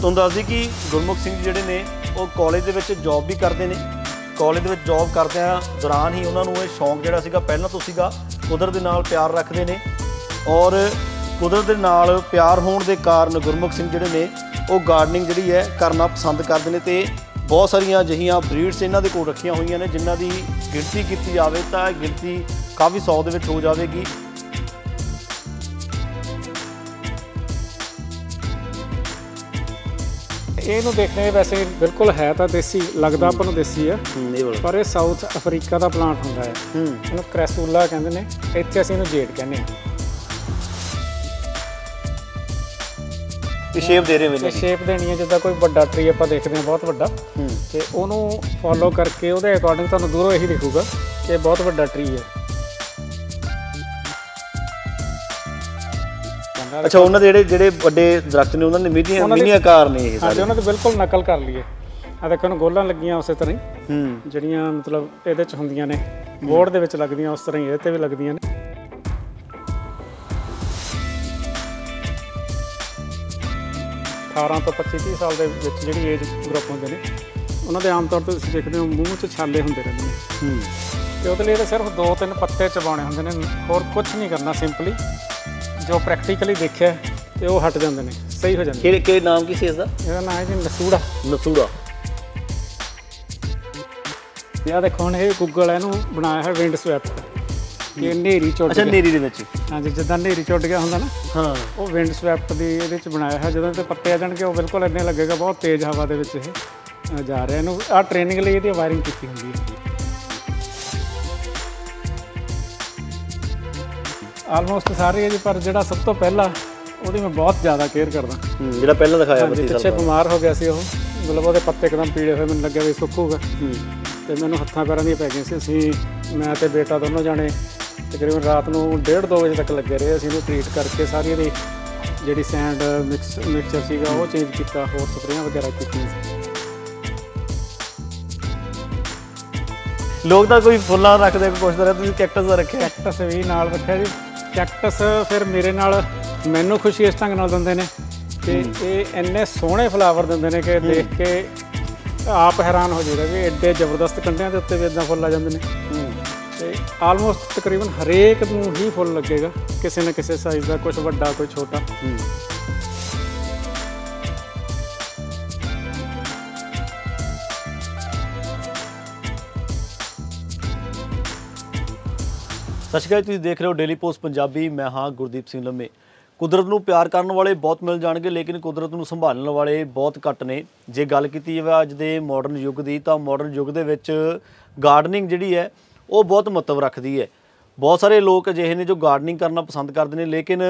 ਤੁਹਾਨੂੰ ਦੱਸਦੀ ਕਿ ਗੁਰਮੁਖ ਸਿੰਘ ਜਿਹੜੇ ਨੇ, ਉਹ ਕਾਲਜ ਦੇ ਵਿੱਚ ਜੌਬ ਵੀ ਕਰਦੇ ਨੇ। ਕਾਲਜ ਦੇ ਵਿੱਚ ਜੌਬ ਕਰਦਿਆਂ ਦੌਰਾਨ ਹੀ ਉਹਨਾਂ ਨੂੰ ਇਹ ਸ਼ੌਂਕ ਜਿਹੜਾ ਸੀਗਾ, ਪਹਿਲਾਂ ਤੋਂ ਸੀਗਾ, ਕੁਦਰਤ ਦੇ ਨਾਲ ਪਿਆਰ ਰੱਖਦੇ ਨੇ। ਔਰ ਕੁਦਰਤ ਦੇ ਨਾਲ ਪਿਆਰ ਹੋਣ ਦੇ ਕਾਰਨ ਗੁਰਮੁਖ ਸਿੰਘ ਜਿਹੜੇ ਨੇ, ਉਹ ਗਾਰਡਨਿੰਗ ਜਿਹੜੀ ਹੈ ਕਰਨਾ ਪਸੰਦ ਕਰਦੇ ਨੇ ਤੇ ਬਹੁਤ ਸਾਰੀਆਂ ਅਜਿਹੀਆਂ ਬਰੀਡਸ ਇਹਨਾਂ ਦੇ ਕੋਲ ਰੱਖੀਆਂ ਹੋਈਆਂ ਨੇ, ਜਿਨ੍ਹਾਂ ਦੀ ਗਿਣਤੀ ਕੀਤੀ ਜਾਵੇ ਤਾਂ ਇਹ ਗਿਣਤੀ ਕਾਫੀ 100 ਦੇ ਵਿੱਚ ਹੋ ਜਾਵੇਗੀ। ਇਹਨੂੰ ਦੇਖਣੇ ਵੈਸੇ ਬਿਲਕੁਲ ਹੈ ਤਾਂ ਦੇਸੀ ਲੱਗਦਾ ਆਪਾਂ ਨੂੰ ਦੇਸੀ ਆ। ਪਰ ਇਹ ਸਾਊਥ ਅਫਰੀਕਾ ਦਾ ਪਲਾਂਟ ਹੁੰਦਾ ਹੈ। ਇਹਨੂੰ ਕ੍ਰੈਸੂਲਾ ਕਹਿੰਦੇ ਨੇ। ਇੱਥੇ ਅਸੀਂ ਇਹਨੂੰ ਜੇਡ ਕਹਿੰਦੇ ਆ ਇਹ ਸ਼ੇਪ ਦੇ ਰਹੇ ਤੇ ਨੇ ਸ਼ੇਪ ਦੇਣੀ ਹੈ ਜਿੱਦਾਂ ਕੋਈ ਵੱਡਾ ਟਰੀ ਆਪਾਂ ਦੇਖਦੇ ਹਾਂ ਬਹੁਤ ਵੱਡਾ। ਤੇ ਉਹਨੂੰ ਫੋਲੋ ਕਰਕੇ ਉਹਦੇ ਅਕੋਰਡਿੰਗ ਤੁਹਾਨੂੰ ਦੂਰੋਂ ਇਹੀ ਦਿਖੂਗਾ ਕਿ ਇਹ ਬਹੁਤ ਵੱਡਾ ਟਰੀ ਹੈ। ਅੱਛਾ ਉਹਨਾਂ ਦੇ ਜਿਹੜੇ ਜਿਹੜੇ ਵੱਡੇ ਦਰਖਤ ਨੇ ਉਹਨਾਂ ਦੇ ਮਿਨੀਆਂ ਉਹਨਾਂ ਦੇ- ਮਿਨੀ ਆਕਾਰ ਨੇ ਇਹ ਸਾਰੇ। ਉਹਨਾਂ ਦੀ ਬਿਲਕੁਲ ਨਕਲ ਕਰ ਲਈਏ। ਆ ਦੇਖੋ ਇਹਨੂੰ ਗੋਲਾਂ ਲੱਗੀਆਂ ਉਸੇ ਤਰ੍ਹਾਂ ਹੀ। ਹੂੰ। ਜਿਹੜੀਆਂ ਮਤਲਬ ਇਹਦੇ ਚ ਹੁੰਦੀਆਂ ਨੇ। ਬੋਰਡ ਦੇ ਵਿੱਚ ਲੱਗਦੀਆਂ ਉਸ ਤਰ੍ਹਾਂ ਹੀ ਇਹਦੇ ਤੇ ਵੀ ਲੱਗਦੀਆਂ ਨੇ। ਅਠਾਰਾਂ ਤੋਂ 25 30 ਸਾਲ ਦੇ ਵਿੱਚ ਜਿਹੜੀ ਏਜ ਗਰੁੱਪ ਹੁੰਦੇ ਨੇ ਉਹਨਾਂ ਦੇ ਆਮ ਤੌਰ ਤੇ ਤੁਸੀਂ ਦੇਖਦੇ ਹੋ ਮੂੰਹ 'ਚ ਛਾਲੇ ਹੁੰਦੇ ਰਹਿੰਦੇ ਨੇ। ਹੂੰ। ਤੇ ਉਹਦੇ ਲਈ ਤਾਂ ਸਿਰਫ ਦੋ ਤਿੰਨ ਪੱਤੇ ਚਬਾਉਣੇ ਹੁੰਦੇ ਨੇ। ਹੋਰ ਕੁਝ ਨਹੀਂ ਕਰਨਾ ਸਿੰਪਲੀ। ਜੋ ਪ੍ਰੈਕਟੀਕਲੀ ਦੇਖਿਆ ਤੇ ਉਹ ਹਟ ਜਾਂਦੇ ਨੇ ਸਹੀ ਹੋ ਜਾਂਦੇ ਕਿਹੜੇ ਕਿਹੜੇ ਨਾਮ ਕੀ ਸੀ ਇਸ ਦਾ ਇਹਦਾ ਨਾਮ ਹੈ ਜੀ ਨਸੂੜਾ। ਨਸੂੜਾ। ਆਹ ਦੇਖੋ ਹੁਣ ਇਹ ਗੂਗਲ ਇਹਨੂੰ ਬਣਾਇਆ ਹੈ ਵਿੰਡ ਸਵੈਪਟ ਇਹ ਨੇਰੀ ਚੁੱਟ ਅੱਛਾ ਨੇਰੀ ਦੇ ਵਿੱਚ। ਹਾਂਜੀ ਜਿੱਦਾਂ ਨੇਰੀ ਚੁੱਟ ਗਿਆ ਹੁੰਦਾ ਨਾ ਹਾਂ। ਉਹ ਵਿੰਡ ਸਵੈਪਟ ਦੀ ਇਹਦੇ ਚ ਬਣਾਇਆ ਹੈ। ਜਦੋਂ ਤੇ ਪੱਤੇ ਆ ਜਾਣਗੇ ਉਹ ਬਿਲਕੁਲ ਇੰਨੇ ਲੱਗੇਗਾ ਬਹੁਤ ਤੇਜ਼ ਹਵਾ ਦੇ ਵਿੱਚ ਇਹ ਜਾ ਰਿਹਾ। ਇਹਨੂੰ ਆਹ ਟ੍ਰੇਨਿੰਗ ਲਈ ਇਹਦੀ ਵਾਇਰਿੰਗ ਕੀਤੀ ਹੁੰਦੀ ਹੈ। ਆਲਮੋਸਟ ਸਾਰੇ ਹੈ ਜੀ ਪਰ ਜਿਹੜਾ ਸਭ ਤੋਂ ਪਹਿਲਾ ਉਹਦੀ ਮੈਂ ਬਹੁਤ ਜ਼ਿਆਦਾ ਕੇਅਰ ਕਰਦਾ। ਜਿਹੜਾ ਪਹਿਲਾਂ ਦਿਖਾਇਆ 32 ਸਾਲ ਪਿੱਛੇ ਬਿਮਾਰ ਹੋ ਗਿਆ ਸੀ ਉਹ ਮਤਲਬ ਉਹਦੇ ਪੱਤੇ ਇੱਕਦਮ ਪੀਲੇ ਹੋਏ ਮੈਨੂੰ ਲੱਗਿਆ ਵੀ ਸੁੱਕੂਗਾ ਤੇ ਮੈਨੂੰ ਹੱਥਾਂ ਪੈਰਾਂ ਦੀਆਂ ਪੈ ਗਈਆਂ ਸੀ ਅਸੀਂ ਮੈਂ ਤੇ ਬੇਟਾ ਦੋਨੋਂ ਜਾਣੇ ਤਕਰੀਬਨ ਰਾਤ ਨੂੰ 1:30 2 ਵਜੇ ਤੱਕ ਲੱਗੇ ਰਹੇ ਅਸੀਂ ਇਹਨੂੰ ਟ੍ਰੀਟ ਕਰਕੇ ਸਾਰੀ ਇਹਦੀ ਜਿਹੜੀ ਸੈਂਡ ਮਿਕਸ ਮਿਕਸਚਰ ਸੀਗਾ ਉਹ ਚੇਂਜ ਕੀਤਾ ਹੋਰ ਸਪਰੇਆਂ ਵਗੈਰਾ ਕੀਤੀਆਂ ਸੀ। ਲੋਕ ਤਾਂ ਕੋਈ ਫੁੱਲਾਂ ਰੱਖਦੇ ਕੋਈ ਪੁੱਛਦਾ ਰਿਹਾ ਤੁਸੀਂ ਕੈਕਟਸ ਦਾ ਰੱਖਿਆ। ਕੈਕਟਸ ਵੀ ਨਾਲ ਰੱਖਿਆ ਜੀ। ਕੈਕਟਸ ਫਿਰ ਮੇਰੇ ਨਾਲ ਮੈਨੂੰ ਖੁਸ਼ੀ ਇਸ ਢੰਗ ਨਾਲ ਦਿੰਦੇ ਨੇ ਕਿ ਇਹ ਇੰਨੇ ਸੋਹਣੇ ਫਲਾਵਰ ਦਿੰਦੇ ਨੇ ਕਿ ਦੇਖ ਕੇ ਆਪ ਹੈਰਾਨ ਹੋ ਜਾਈਦਾ ਵੀ ਐਡੇ ਜ਼ਬਰਦਸਤ ਕੰਡਿਆਂ ਦੇ ਉੱਤੇ ਵੀ ਇਦਾਂ ਫੁੱਲ ਆ ਜਾਂਦੇ ਨੇ। ਤੇ ਆਲਮੋਸਟ ਤਕਰੀਬਨ ਹਰੇਕ ਨੂੰ ਹੀ ਫੁੱਲ ਲੱਗੇਗਾ ਕਿਸੇ ਨਾ ਕਿਸੇ ਸਾਈਜ਼ ਦਾ ਕੁਝ ਵੱਡਾ ਕੋਈ ਛੋਟਾ। ਸਤਿ ਸ਼੍ਰੀ ਅਕਾਲ ਤੁਸੀਂ ਦੇਖ ਰਹੇ ਹੋ ਡੇਲੀ ਪੋਸਟ ਪੰਜਾਬੀ, ਮੈਂ ਹਾਂ ਗੁਰਦੀਪ ਸਿੰਘ ਲੰਮੇ। ਕੁਦਰਤ ਨੂੰ ਪਿਆਰ ਕਰਨ ਵਾਲੇ ਬਹੁਤ ਮਿਲ ਜਾਣਗੇ, ਲੇਕਿਨ ਕੁਦਰਤ ਨੂੰ ਸੰਭਾਲਣ ਵਾਲੇ ਬਹੁਤ ਘੱਟ ਨੇ। ਜੇ ਗੱਲ ਕੀਤੀ ਜਾਵੇ ਅੱਜ ਦੇ ਮਾਡਰਨ ਯੁੱਗ ਦੀ, ਤਾਂ ਮਾਡਰਨ ਯੁੱਗ ਦੇ ਵਿੱਚ ਗਾਰਡਨਿੰਗ ਜਿਹੜੀ ਹੈ, ਉਹ ਬਹੁਤ ਮਹੱਤਵ ਰੱਖਦੀ ਹੈ। ਬਹੁਤ ਸਾਰੇ ਲੋਕ ਅਜਿਹੇ ਨੇ ਜੋ ਗਾਰਡਨਿੰਗ ਕਰਨਾ ਪਸੰਦ ਕਰਦੇ ਨੇ, ਲੇਕਿਨ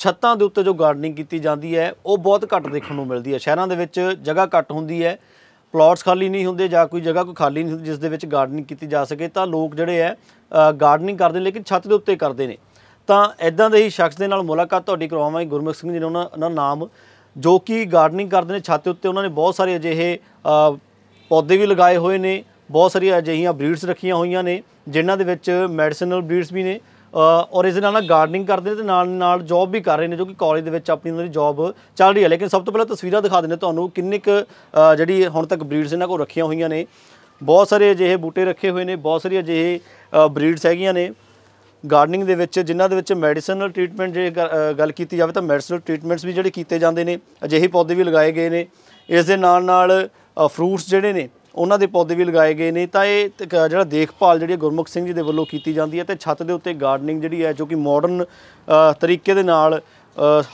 ਛੱਤਾਂ ਦੇ ਉੱਤੇ ਜੋ ਗਾਰਡਨਿੰਗ ਕੀਤੀ ਜਾਂਦੀ ਹੈ, ਉਹ ਬਹੁਤ ਘੱਟ ਦੇਖਣ ਨੂੰ ਮਿਲਦੀ ਹੈ। ਸ਼ਹਿਰਾਂ ਦੇ ਵਿੱਚ ਜਗ੍ਹਾ ਘੱਟ ਹੁੰਦੀ ਹੈ ਪਲਾਟਸ ਖਾਲੀ ਨਹੀਂ ਹੁੰਦੇ ਜਾਂ ਕੋਈ ਜਗ੍ਹਾ ਕੋਈ ਖਾਲੀ ਨਹੀਂ ਹੁੰਦੀ ਜਿਸ ਦੇ ਵਿੱਚ ਗਾਰਡਨਿੰਗ ਕੀਤੀ ਜਾ ਸਕੇ, ਤਾਂ ਲੋਕ ਜਿਹੜੇ ਹੈ ਗਾਰਡਨਿੰਗ ਕਰਦੇ ਲੇਕਿਨ ਛੱਤ ਦੇ ਉੱਤੇ ਕਰਦੇ ਨੇ। ਤਾਂ ਐਦਾਂ ਦੇ ਹੀ ਸ਼ਖਸ ਦੇ ਨਾਲ ਮੁਲਾਕਾਤ ਤੁਹਾਡੀ ਕਰਵਾਵਾਂਗੇ, ਗੁਰਮੁਖ ਸਿੰਘ ਜੀ ਨੇ ਉਹਨਾਂ ਨਾਮ। ਜੋ ਕਿ ਗਾਰਡਨਿੰਗ ਕਰਦੇ ਨੇ, ਛੱਤ ਦੇ ਉੱਤੇ ਉਹਨਾਂ ਨੇ ਬਹੁਤ ਸਾਰੇ ਅਜਿਹੇ ਪੌਦੇ ਵੀ ਲਗਾਏ ਹੋਏ ਨੇ, ਬਹੁਤ ਸਾਰੀਆਂ ਅਜਿਹੀਆਂ ਬਰੀਡਸ ਰੱਖੀਆਂ ਹੋਈਆਂ ਨੇ, ਜਿਨ੍ਹਾਂ ਦੇ ਵਿੱਚ ਮੈਡੀਸਨਲ ਬਰੀਡਸ ਵੀ ਨੇ। ਔਰ ਇਸ ਦੇ ਨਾਲ ਨਾਲ ਗਾਰਡਨਿੰਗ ਕਰਦੇ ਨੇ ਤੇ ਨਾਲ ਨਾਲ ਜੌਬ ਵੀ ਕਰ ਰਹੇ ਨੇ ਜੋ ਕਿ ਕਾਲਜ ਦੇ ਵਿੱਚ ਆਪਣੀ ਉਹਨਾਂ ਦੀ ਜੌਬ ਚੱਲ ਰਹੀ ਹੈ। ਲੇਕਿਨ ਸਭ ਤੋਂ ਪਹਿਲਾਂ ਤਸਵੀਰਾਂ ਦਿਖਾ ਦਿੰਦੇ ਤੁਹਾਨੂੰ ਕਿੰਨੀ ਕੁ ਜਿਹੜੀ ਹੁਣ ਤੱਕ ਬਰੀਡਸ ਇਹਨਾਂ ਕੋਲ ਰੱਖੀਆਂ ਹੋਈਆਂ ਨੇ। ਬਹੁਤ ਸਾਰੇ ਅਜਿਹੇ ਬੂਟੇ ਰੱਖੇ ਹੋਏ ਨੇ, ਬਹੁਤ ਸਾਰੇ ਅਜਿਹੇ ਬਰੀਡਸ ਹੈਗੀਆਂ ਨੇ। ਗਾਰਡਨਿੰਗ ਦੇ ਵਿੱਚ, ਜਿਨ੍ਹਾਂ ਦੇ ਵਿੱਚ ਮੈਡੀਸਨਲ ਟ੍ਰੀਟਮੈਂਟ ਜੇ ਗੱਲ ਕੀਤੀ ਜਾਵੇ ਤਾਂ ਮੈਡੀਸਨਲ ਟ੍ਰੀਟਮੈਂਟਸ ਵੀ ਜਿਹੜੇ ਕੀਤੇ ਜਾਂਦੇ ਨੇ, ਅਜਿਹੇ ਪੌਦੇ ਵੀ ਲਗਾਏ ਗਏ ਨੇ। ਇਸ ਦੇ ਨਾਲ ਨਾਲ ਫਰੂਟਸ ਜਿਹੜੇ ਨੇ ਉਹਨਾਂ ਦੇ ਪੌਦੇ ਵੀ ਲਗਾਏ ਗਏ ਨੇ, ਤਾਂ ਇਹ ਤ- ਜਿਹੜਾ ਦੇਖਭਾਲ ਜਿਹੜੀ ਗੁਰਮੁਖ ਸਿੰਘ ਜੀ ਦੇ ਵੱਲੋਂ ਕੀਤੀ ਜਾਂਦੀ ਹੈ ਤੇ ਛੱਤ ਦੇ ਉੱਤੇ ਗਾਰਡਨਿੰਗ ਜਿਹੜੀ ਹੈ ਜੋ ਕਿ ਮਾਡਰਨ ਤਰੀਕੇ ਦੇ ਨਾਲ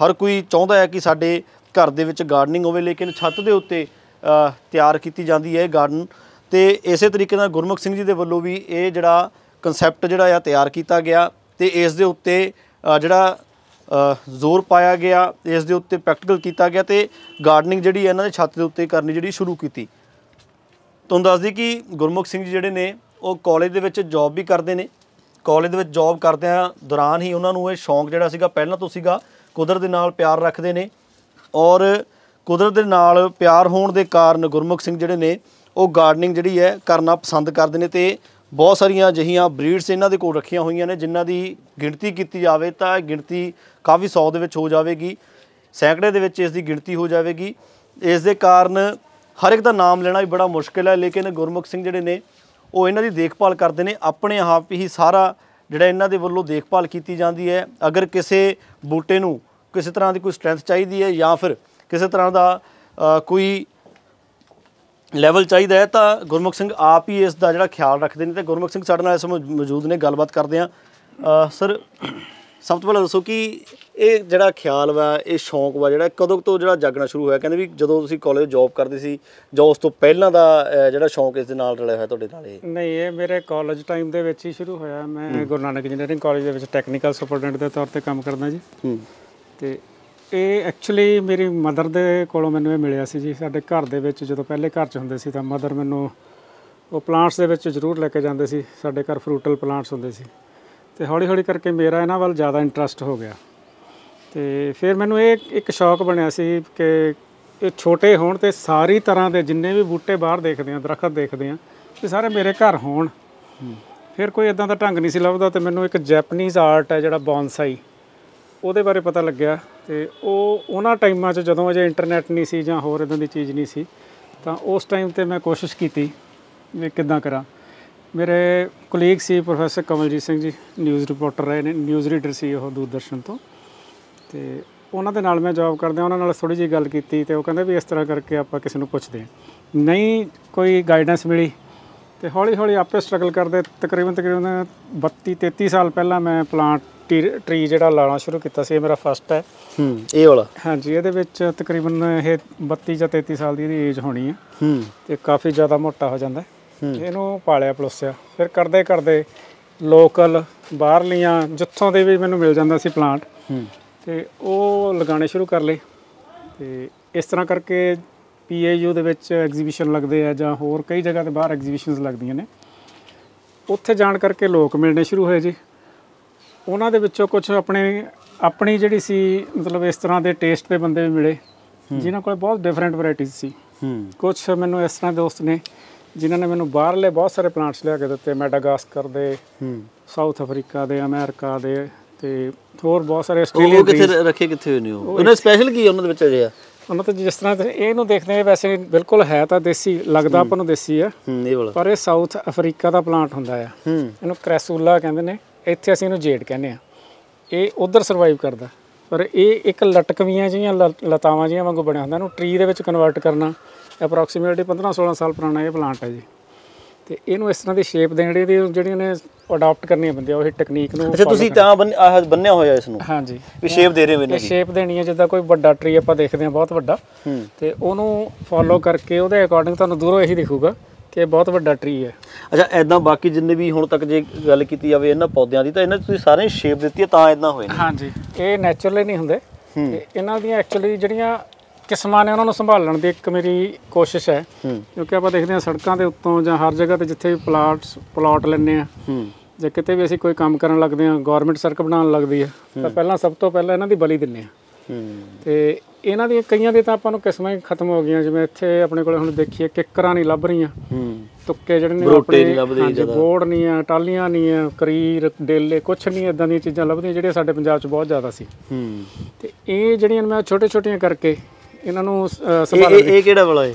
ਹਰ ਕੋਈ ਚਾਹੁੰਦਾ ਹੈ ਕਿ ਸਾਡੇ ਘਰ ਦੇ ਵਿੱਚ ਗਾਰਡਨਿੰਗ ਹੋਵੇ, ਲੇਕਿਨ ਛੱਤ ਦੇ ਉੱਤੇ ਤਿਆਰ ਕੀਤੀ ਜਾਂਦੀ ਹੈ ਇਹ ਗਾਰਡਨ। ਤੇ ਇਸੇ ਤਰੀਕੇ ਨਾਲ ਗੁਰਮੁਖ ਸਿੰਘ ਜੀ ਦੇ ਵੱਲੋਂ ਵੀ ਇਹ ਜਿਹੜਾ ਕਨਸੈਪਟ ਜਿਹੜਾ ਆ ਤਿਆਰ ਕੀਤਾ ਗਿਆ ਤੇ ਇਸ ਦੇ ਉੱਤੇ ਜਿਹੜਾ ਜ਼ੋਰ ਪਾਇਆ ਗਿਆ, ਇਸ ਦੇ ਉੱਤੇ ਪ੍ਰੈਕਟੀਕਲ ਕੀਤਾ ਗਿਆ ਤੇ ਗਾਰਡਨਿੰਗ ਜਿਹੜੀ ਹੈ ਇਹਨਾਂ ਦੇ ਛੱਤ ਦੇ ਉੱਤੇ ਕਰਨੀ ਜਿਹੜੀ ਸ਼ੁਰੂ ਕੀਤੀ। ਤੁਹਾਨੂੰ ਦੱਸਦੀ ਕਿ ਗੁਰਮੁਖ ਸਿੰਘ ਜੀ ਜਿਹੜੇ ਨੇ, ਉਹ ਕਾਲਜ ਦੇ ਵਿੱਚ ਜੌਬ ਵੀ ਕਰਦੇ ਨੇ। ਕਾਲਜ ਦੇ ਵਿੱਚ ਜੌਬ ਕਰਦਿਆਂ ਦੌਰਾਨ ਹੀ ਉਹਨਾਂ ਨੂੰ ਇਹ ਸ਼ੌਂਕ ਜਿਹੜਾ ਸੀਗਾ, ਪਹਿਲਾਂ ਤੋਂ ਸੀਗਾ, ਕੁਦਰਤ ਦੇ ਨਾਲ ਪਿਆਰ ਰੱਖਦੇ ਨੇ। ਔਰ ਕੁਦਰਤ ਦੇ ਨਾਲ ਪਿਆਰ ਹੋਣ ਦੇ ਕਾਰਨ ਗੁਰਮੁਖ ਸਿੰਘ ਜਿਹੜੇ ਨੇ, ਉਹ ਗਾਰਡਨਿੰਗ ਜਿਹੜੀ ਹੈ ਕਰਨਾ ਪਸੰਦ ਕਰਦੇ ਨੇ ਤੇ ਬਹੁਤ ਸਾਰੀਆਂ ਅਜਿਹੀਆਂ ਬਰੀਡਸ ਇਹਨਾਂ ਦੇ ਕੋਲ ਰੱਖੀਆਂ ਹੋਈਆਂ ਨੇ, ਜਿਨ੍ਹਾਂ ਦੀ ਗਿਣਤੀ ਕੀਤੀ ਜਾਵੇ ਤਾਂ ਇਹ ਗਿਣਤੀ ਕਾਫੀ 100 ਦੇ ਵਿੱਚ ਹੋ ਜਾਵੇਗੀ। ਸੈਂਕੜੇ ਦੇ ਵਿੱਚ ਇਸ ਦੀ ਗਿਣਤੀ ਹੋ ਜਾਵੇਗੀ। ਇਸ ਦੇ ਕਾਰਨ ਹਰ ਇੱਕ ਦਾ ਨਾਮ ਲੈਣਾ ਵੀ ਬੜਾ ਮੁਸ਼ਕਿਲ ਹੈ, ਲੇਕਿਨ ਗੁਰਮੁਖ ਸਿੰਘ ਜਿਹੜੇ ਨੇ, ਉਹ ਇਹਨਾਂ ਦੀ ਦੇਖਭਾਲ ਕਰਦੇ ਨੇ, ਆਪਣੇ ਆਪ ਹੀ ਸਾਰਾ ਜਿਹੜਾ ਇਹਨਾਂ ਦੇ ਵੱਲੋਂ ਦੇਖਭਾਲ ਕੀਤੀ ਜਾਂਦੀ ਹੈ। ਅਗਰ ਕਿਸੇ ਬੂਟੇ ਨੂੰ ਕਿਸੇ ਤਰ੍ਹਾਂ ਦੀ ਕੋਈ ਸਟਰੈਂਥ ਚਾਹੀਦੀ ਹੈ ਜਾਂ ਫਿਰ ਕਿਸੇ ਤਰ੍ਹਾਂ ਦਾ ਕੋਈ ਲੈਵਲ ਚਾਹੀਦਾ ਹੈ, ਤਾਂ ਗੁਰਮੁਖ ਸਿੰਘ ਆਪ ਹੀ ਇਸ ਦਾ ਜਿਹੜਾ ਖਿਆਲ ਰੱਖਦੇ ਨੇ ਤੇ ਗੁਰਮੁਖ ਸਿੰਘ ਸਾਡੇ ਨਾਲ ਇਸ ਸਮੇਂ ਮੌਜੂਦ ਨੇ, ਗੱਲਬਾਤ ਕਰਦੇ ਆ ਸਰ ਸਭ ਤੋਂ ਪਹਿਲਾਂ ਦੱਸੋ ਕਿ ਇਹ ਜਿਹੜਾ ਖਿਆਲ ਵਾ ਇਹ ਸ਼ੌਂਕ ਵਾ ਜਿਹੜਾ ਕਦੋਂ ਤੋਂ ਜਿਹੜਾ ਜਾਗਣਾ ਸ਼ੁਰੂ ਹੋਇਆ? ਕਹਿੰਦੇ ਵੀ ਜਦੋਂ ਤੁਸੀਂ ਕਾਲਜ ਜੌਬ ਕਰਦੇ ਸੀ ਜਾਂ ਉਸ ਤੋਂ ਪਹਿਲਾਂ ਦਾ ਜਿਹੜਾ ਸ਼ੌਂਕ ਇਸ ਦੇ ਨਾਲ ਰਲਿਆ ਹੋਇਆ ਤੁਹਾਡੇ ਨਾਲ ਇਹ? ਨਹੀਂ ਇਹ ਮੇਰੇ ਕਾਲਜ ਟਾਈਮ ਦੇ ਵਿੱਚ ਹੀ ਸ਼ੁਰੂ ਹੋਇਆ। ਮੈਂ ਗੁਰੂ ਨਾਨਕ ਇੰਜੀਨੀਅਰਿੰਗ ਕਾਲਜ ਦੇ ਵਿੱਚ ਟੈਕਨੀਕਲ ਸੁਪਰਡੈਂਟ ਦੇ ਤੌਰ ਤੇ ਕੰਮ ਕਰਦਾ ਜੀ। ਤੇ ਇਹ ਐਕਚੁਅਲੀ ਮੇਰੀ ਮਦਰ ਦੇ ਕੋਲੋਂ ਮੈਨੂੰ ਇਹ ਮਿਲਿਆ ਸੀ ਜੀ। ਸਾਡੇ ਘਰ ਦੇ ਵਿੱਚ ਜਦੋਂ ਪਹਿਲੇ ਘਰ 'ਚ ਹੁੰਦੇ ਸੀ ਤਾਂ ਮਦਰ ਮੈਨੂੰ ਉਹ ਪਲਾਂਟਸ ਦੇ ਵਿੱਚ ਜ਼ਰੂਰ ਲੈ ਕੇ ਜਾਂਦੇ ਸੀ। ਸਾਡੇ ਘਰ ਫਰੂਟਲ ਪਲਾਂਟਸ ਹੁੰਦੇ ਸੀ। ਤੇ ਹੌਲੀ ਹੌਲੀ ਕਰਕੇ ਮੇਰਾ ਇਹਨਾਂ ਵੱਲ ਜ਼ਿਆਦਾ ਇੰਟਰਸਟ ਹੋ ਗਿਆ। ਤੇ ਫਿਰ ਮੈਨੂੰ ਇਹ ਇੱਕ ਸ਼ੌਕ ਬਣਿਆ ਸੀ ਕਿ ਇਹ ਛੋਟੇ ਹੋਣ ਤੇ ਸਾਰੀ ਤਰ੍ਹਾਂ ਦੇ ਜਿੰਨੇ ਵੀ ਬੂਟੇ ਬਾਹਰ ਦੇਖਦੇ ਆ, ਦਰਖਤ ਦੇਖਦੇ ਆ, ਇਹ ਸਾਰੇ ਮੇਰੇ ਘਰ ਹੋਣ। ਫਿਰ ਕੋਈ ਇਦਾਂ ਦਾ ਢੰਗ ਨਹੀਂ ਸੀ ਲੱਭਦਾ ਤੇ ਮੈਨੂੰ ਇੱਕ ਜੈਪਨੀਜ਼ ਆਰਟ ਹੈ ਜਿਹੜਾ ਬੌਨਸਾਈ ਉਹਦੇ ਬਾਰੇ ਪਤਾ ਲੱਗਿਆ ਤੇ ਉਹ ਉਹਨਾਂ ਟਾਈਮਾਂ 'ਚ ਜਦੋਂ ਅਜੇ ਇੰਟਰਨੈਟ ਨਹੀਂ ਸੀ ਜਾਂ ਹੋਰ ਇਦਾਂ ਦੀ ਚੀਜ਼ ਨਹੀਂ ਸੀ, ਤਾਂ ਉਸ ਟਾਈਮ ਤੇ ਮੈਂ ਕੋਸ਼ਿਸ਼ ਕੀਤੀ ਵੀ ਕਿੱਦਾਂ ਕਰਾਂ। ਮੇਰੇ ਕੁਲੀਗ ਸੀ professor Kamaljit Singh ji news reporter ਰਹੇ ਨੇ ਨਿਊਜ਼ ਰੀਡਰ ਸੀ ਉਹ ਦੂਰਦਰਸ਼ਨ ਤੋਂ। ਤੇ ਉਹਨਾਂ ਦੇ ਨਾਲ ਮੈਂ ਜੌਬ ਕਰਦਾ ਉਹਨਾਂ ਨਾਲ ਥੋੜੀ ਜਿਹੀ ਗੱਲ ਕੀਤੀ ਤੇ ਉਹ ਕਹਿੰਦੇ ਵੀ ਇਸ ਤਰ੍ਹਾਂ ਕਰਕੇ ਆਪਾਂ ਕਿਸੇ ਨੂੰ ਪੁੱਛਦੇ ਹਾਂ। ਨਹੀਂ ਕੋਈ ਗਾਈਡੈਂਸ ਮਿਲੀ ਤੇ ਹੌਲੀ ਹੌਲੀ ਆਪੇ ਸਟਰਗਲ ਕਰਦੇ। ਤਕਰੀਬਨ ਤਕਰੀਬਨ 32 33 ਸਾਲ ਪਹਿਲਾਂ ਮੈਂ ਪਲਾਂਟ ਟਰੀ ਜਿਹੜਾ ਲਾਣਾ ਸ਼ੁਰੂ ਕੀਤਾ ਸੀ ਇਹ ਮੇਰਾ ਫਸਟ ਹੈ। ਹੂੰ ਇਹ ਵਾਲਾ? ਹਾਂਜੀ ਇਹਦੇ ਵਿੱਚ ਤਕਰੀਬਨ ਇਹ 32 ਜਾਂ 33 ਸਾਲ ਦੀ ਇਹਦੀ ਏਜ ਹੋਣੀ ਹੈ। ਹੂੰ। ਤੇ ਕਾਫੀ ਜ਼ਿਆਦਾ ਮੋਟਾ ਹੋ ਜਾਂਦਾ। ਇਹਨੂੰ ਪਾਲਿਆ ਪਲੋਸਿਆ। ਫਿਰ ਕਰਦੇ ਕਰਦੇ ਲੋਕਲ ਬਾਹਰਲੀਆਂ ਜਿੱਥੋਂ ਦੇ ਵੀ ਮੈਨੂੰ ਮਿਲ ਜਾਂਦਾ ਸੀ ਪਲਾਂਟ ਤੇ ਉਹ ਲਗਾਉਣੇ ਸ਼ੁਰੂ ਕਰ ਲਏ। ਤੇ ਇਸ ਤਰ੍ਹਾਂ ਕਰਕੇ ਪੀਏਯੂ ਦੇ ਵਿੱਚ ਐਗਜ਼ੀਬਿਸ਼ਨ ਲੱਗਦੇ ਆ ਜਾਂ ਹੋਰ ਕਈ ਜਗ੍ਹਾ ਤੇ ਬਾਹਰ ਐਗਜ਼ੀਬਿਸ਼ਨਸ ਲੱਗਦੀਆਂ ਨੇ। ਉੱਥੇ ਜਾਣ ਕਰਕੇ ਲੋਕ ਮਿਲਣੇ ਸ਼ੁਰੂ ਹੋਏ ਜੀ। ਉਹਨਾਂ ਦੇ ਵਿੱਚੋਂ ਕੁਝ ਆਪਣੇ ਆਪਣੀ ਜਿਹੜੀ ਸੀ ਮਤਲਬ ਇਸ ਤਰ੍ਹਾਂ ਦੇ ਟੇਸਟ ਦੇ ਬੰਦੇ ਵੀ ਮਿਲੇ। ਜਿਨ੍ਹਾਂ ਕੋਲ ਬਹੁਤ ਡਿਫਰੈਂਟ ਵੈਰਾਈਟੀਜ਼ ਸੀ। ਹੂੰ। ਕੁਝ ਮੈਨੂੰ ਇਸ ਤਰ੍ਹਾਂ ਦੋਸਤ ਨੇ ਜਿਨ੍ਹਾਂ ਨੇ ਮੈਨੂੰ ਬਾਹਰਲੇ ਬਹੁਤ ਸਾਰੇ ਪਲਾਂਟਸ ਲਿਆ ਕੇ ਦਿੱਤੇ ਮੈਡਾਗਾਸਕਰ ਦੇ ਹੂੰ। ਸਾਊਥ ਅਫਰੀਕਾ ਦੇ ਅਮਰੀਕਾ ਦੇ ਤੇ ਹੋਰ ਬਹੁਤ ਸਾਰੇ ਆਸਟ੍ਰੇਲੀਆ ਉਹ ਕਿੱਥੇ ਰੱਖੇ ਕਿੱਥੇ ਹੋਏ ਨੇ ਉਹ? ਉਹਨਾਂ ਸਪੈਸ਼ਲ ਕੀ ਉਹਨਾਂ ਦੇ ਵਿੱਚ ਅਜੇ ਆ ਉਹਨਾਂ ਤੇ ਜਿਸ ਤਰ੍ਹਾਂ ਇਹਨੂੰ ਦੇਖਦੇ ਆ ਵੈਸੇ ਬਿਲਕੁਲ ਹੈ ਤਾਂ ਦੇਸੀ ਲੱਗਦਾ ਆਪਾਂ ਨੂੰ ਦੇਸੀ ਆ। ਹੂੰ ਇਹ ਵਾਲਾ। ਪਰ ਇਹ ਸਾਊਥ ਅਫਰੀਕਾ ਦਾ ਪਲਾਂਟ ਹੁੰਦਾ ਆ। ਹੂੰ। ਇਹਨੂੰ ਕ੍ਰੈਸੂਲਾ ਕਹਿੰਦੇ ਨੇ। ਇੱਥੇ ਅਸੀਂ ਇਹਨੂੰ ਜੇਡ ਕਹਿੰਦੇ ਆ ਇਹ ਉਧਰ ਸਰਵਾਈਵ ਕਰਦਾ। ਪਰ ਇਹ ਇੱਕ ਲਟਕਵੀਆਂ ਜਿਹੀਆਂ ਲਤਾਵਾਂ ਜਿਹੀਆਂ ਵਾਂਗੂ ਬਣਿਆ ਹੁੰਦਾ। ਇਹਨੂੰ ਟਰੀ ਦੇ ਵਿੱਚ ਕਨਵਰਟ ਕਰਨਾ। ਅਪਰੋਕਸੀਮੇਟਲੀ 15 16 ਸਾਲ ਪੁਰਾਣਾ ਇਹ ਪਲਾਂਟ ਹੈ ਜੀ। ਤੇ ਇਹਨੂੰ ਇਸ ਤਰ੍ਹਾਂ ਦੀ ਸ਼ੇਪ ਦੇਣੀ ਇਹਦੀ ਜਿਹੜੀਆਂ ਨੇ ਅਡਾਪਟ ਕਰਨੀਆਂ ਪੈਂਦੀਆਂ ਉਹ ਟੈਕਨੀਕ ਨੂੰ ਅੱਛਾ ਤੁਸੀਂ ਤਾਂ ਆਹ ਬੰਨਿਆ ਹੋਇਆ ਇਸ ਨੂੰ? ਹਾਂਜੀ। ਵੀ ਸ਼ੇਪ ਦੇ ਰਹੇ ਹੋ ਇਹ ਇਹਨਾਂ ਸ਼ੇਪ ਦੇਣੀ ਹੈ ਜਿੱਦਾਂ ਕੋਈ ਵੱਡਾ ਟਰੀ ਆਪਾਂ ਦੇਖਦੇ ਹਾਂ ਬਹੁਤ ਵੱਡਾ। ਤੇ ਉਹਨੂੰ ਫੋਲੋ ਕਰਕੇ ਉਹਦੇ ਅਕੋਰਡਿੰਗ ਤੁਹਾਨੂੰ ਦੂਰੋਂ ਇਹੀ ਦਿਖੂਗਾ ਕਿ ਇਹ ਬਹੁਤ ਵੱਡਾ ਟਰੀ ਹੈ। ਅੱਛਾ ਐਦਾਂ ਬਾਕੀ ਜਿੰਨੇ ਵੀ ਹੁਣ ਤੱਕ ਜੇ ਗੱਲ ਕੀਤੀ ਜਾਵੇ ਇਹਨਾਂ ਪੌਦਿਆਂ ਦੀ ਤਾਂ ਇਹਨਾਂ ਤੁਸੀਂ ਸਾਰਿਆਂ ਸ਼ੇਪ ਦਿੱਤੀ ਹੈ ਤਾਂ ਐਦਾਂ ਹੋਏ ਨੇ। ਹਾਂਜੀ। ਇਹ ਨੇਚਰਲੀ ਨਹੀਂ ਹੁੰਦੇ। ਇਹਨਾਂ ਦੀਆਂ ਐਕਚੁਅਲੀ ਜਿਹੜੀਆਂ ਕਿਸਮਾਂ ਨੇ ਉਹਨਾਂ ਨੂੰ ਸੰਭਾਲਣ ਦੀ ਇੱਕ ਮੇਰੀ ਕੋਸ਼ਿਸ਼ ਹੈ। ਕਿਉਂਕਿ ਆਪਾਂ ਦੇਖਦੇ ਹਾਂ ਸੜਕਾਂ ਦੇ ਉੱਤੋਂ ਜਾਂ ਹਰ ਜਗ੍ਹਾ ਤੇ ਜਿੱਥੇ ਵੀ ਪਲਾਟਸ ਪਲਾਟ ਲੈਂਦੇ ਆ ਜਾਂ ਕਿਤੇ ਵੀ ਅਸੀਂ ਕੋਈ ਕੰਮ ਕਰਨ ਲੱਗਦੇ ਹਾਂ ਗਵਰਨਮੈਂਟ ਸੜਕ ਬਣਾਉਣ ਲੱਗਦੀ ਹੈ ਤਾਂ ਪਹਿਲਾਂ ਸਭ ਤੋਂ ਪਹਿਲਾਂ ਇਹਨਾਂ ਦੀ ਬਲੀ ਦਿੰਨੇ ਆ ਹੂੰ। ਤੇ ਇਹਨਾਂ ਦੀਆਂ ਕਈਆਂ ਦੇ ਤਾਂ ਆਪਾਂ ਨੂੰ ਕਿਸਮਾਂ ਹੀ ਖਤਮ ਹੋ ਗਈਆਂ ਜਿਵੇਂ ਇੱਥੇ ਆਪਣੇ ਕੋਲੇ ਹੁਣ ਦੇਖੀਏ ਕਿੱਕਰਾਂ ਨਹੀਂ ਲੱਭ ਰਹੀਆਂ। ਤੁੱਕੇ ਜਿਹੜੇ ਨੇ ਲੱਭਦੇ ਹਾਂਜੀ। ਬੋੜ ਨਹੀਂ ਆ ਟਾਲੀਆਂ ਨਹੀਂ ਆ ਕਰੀਰ ਡੇਲੇ ਕੁਛ ਨਹੀਂ ਇਦਾਂ ਦੀਆਂ ਚੀਜ਼ਾਂ ਲੱਭਦੀਆਂ ਜਿਹੜੀਆਂ ਸਾਡੇ ਪੰਜਾਬ 'ਚ ਬਹੁਤ ਜ਼ਿਆਦਾ ਸੀ। ਤੇ ਇਹ ਜਿਹੜੀਆਂ ਮੈਂ ਛੋਟੇ ਛੋਟੀਆਂ ਕਰਕੇ ਇਹਨਾਂ ਨੂੰ ਅ, ਇਹ ਇਹ ਕਿਹੜਾ ਵਾਲਾ ਹੈ?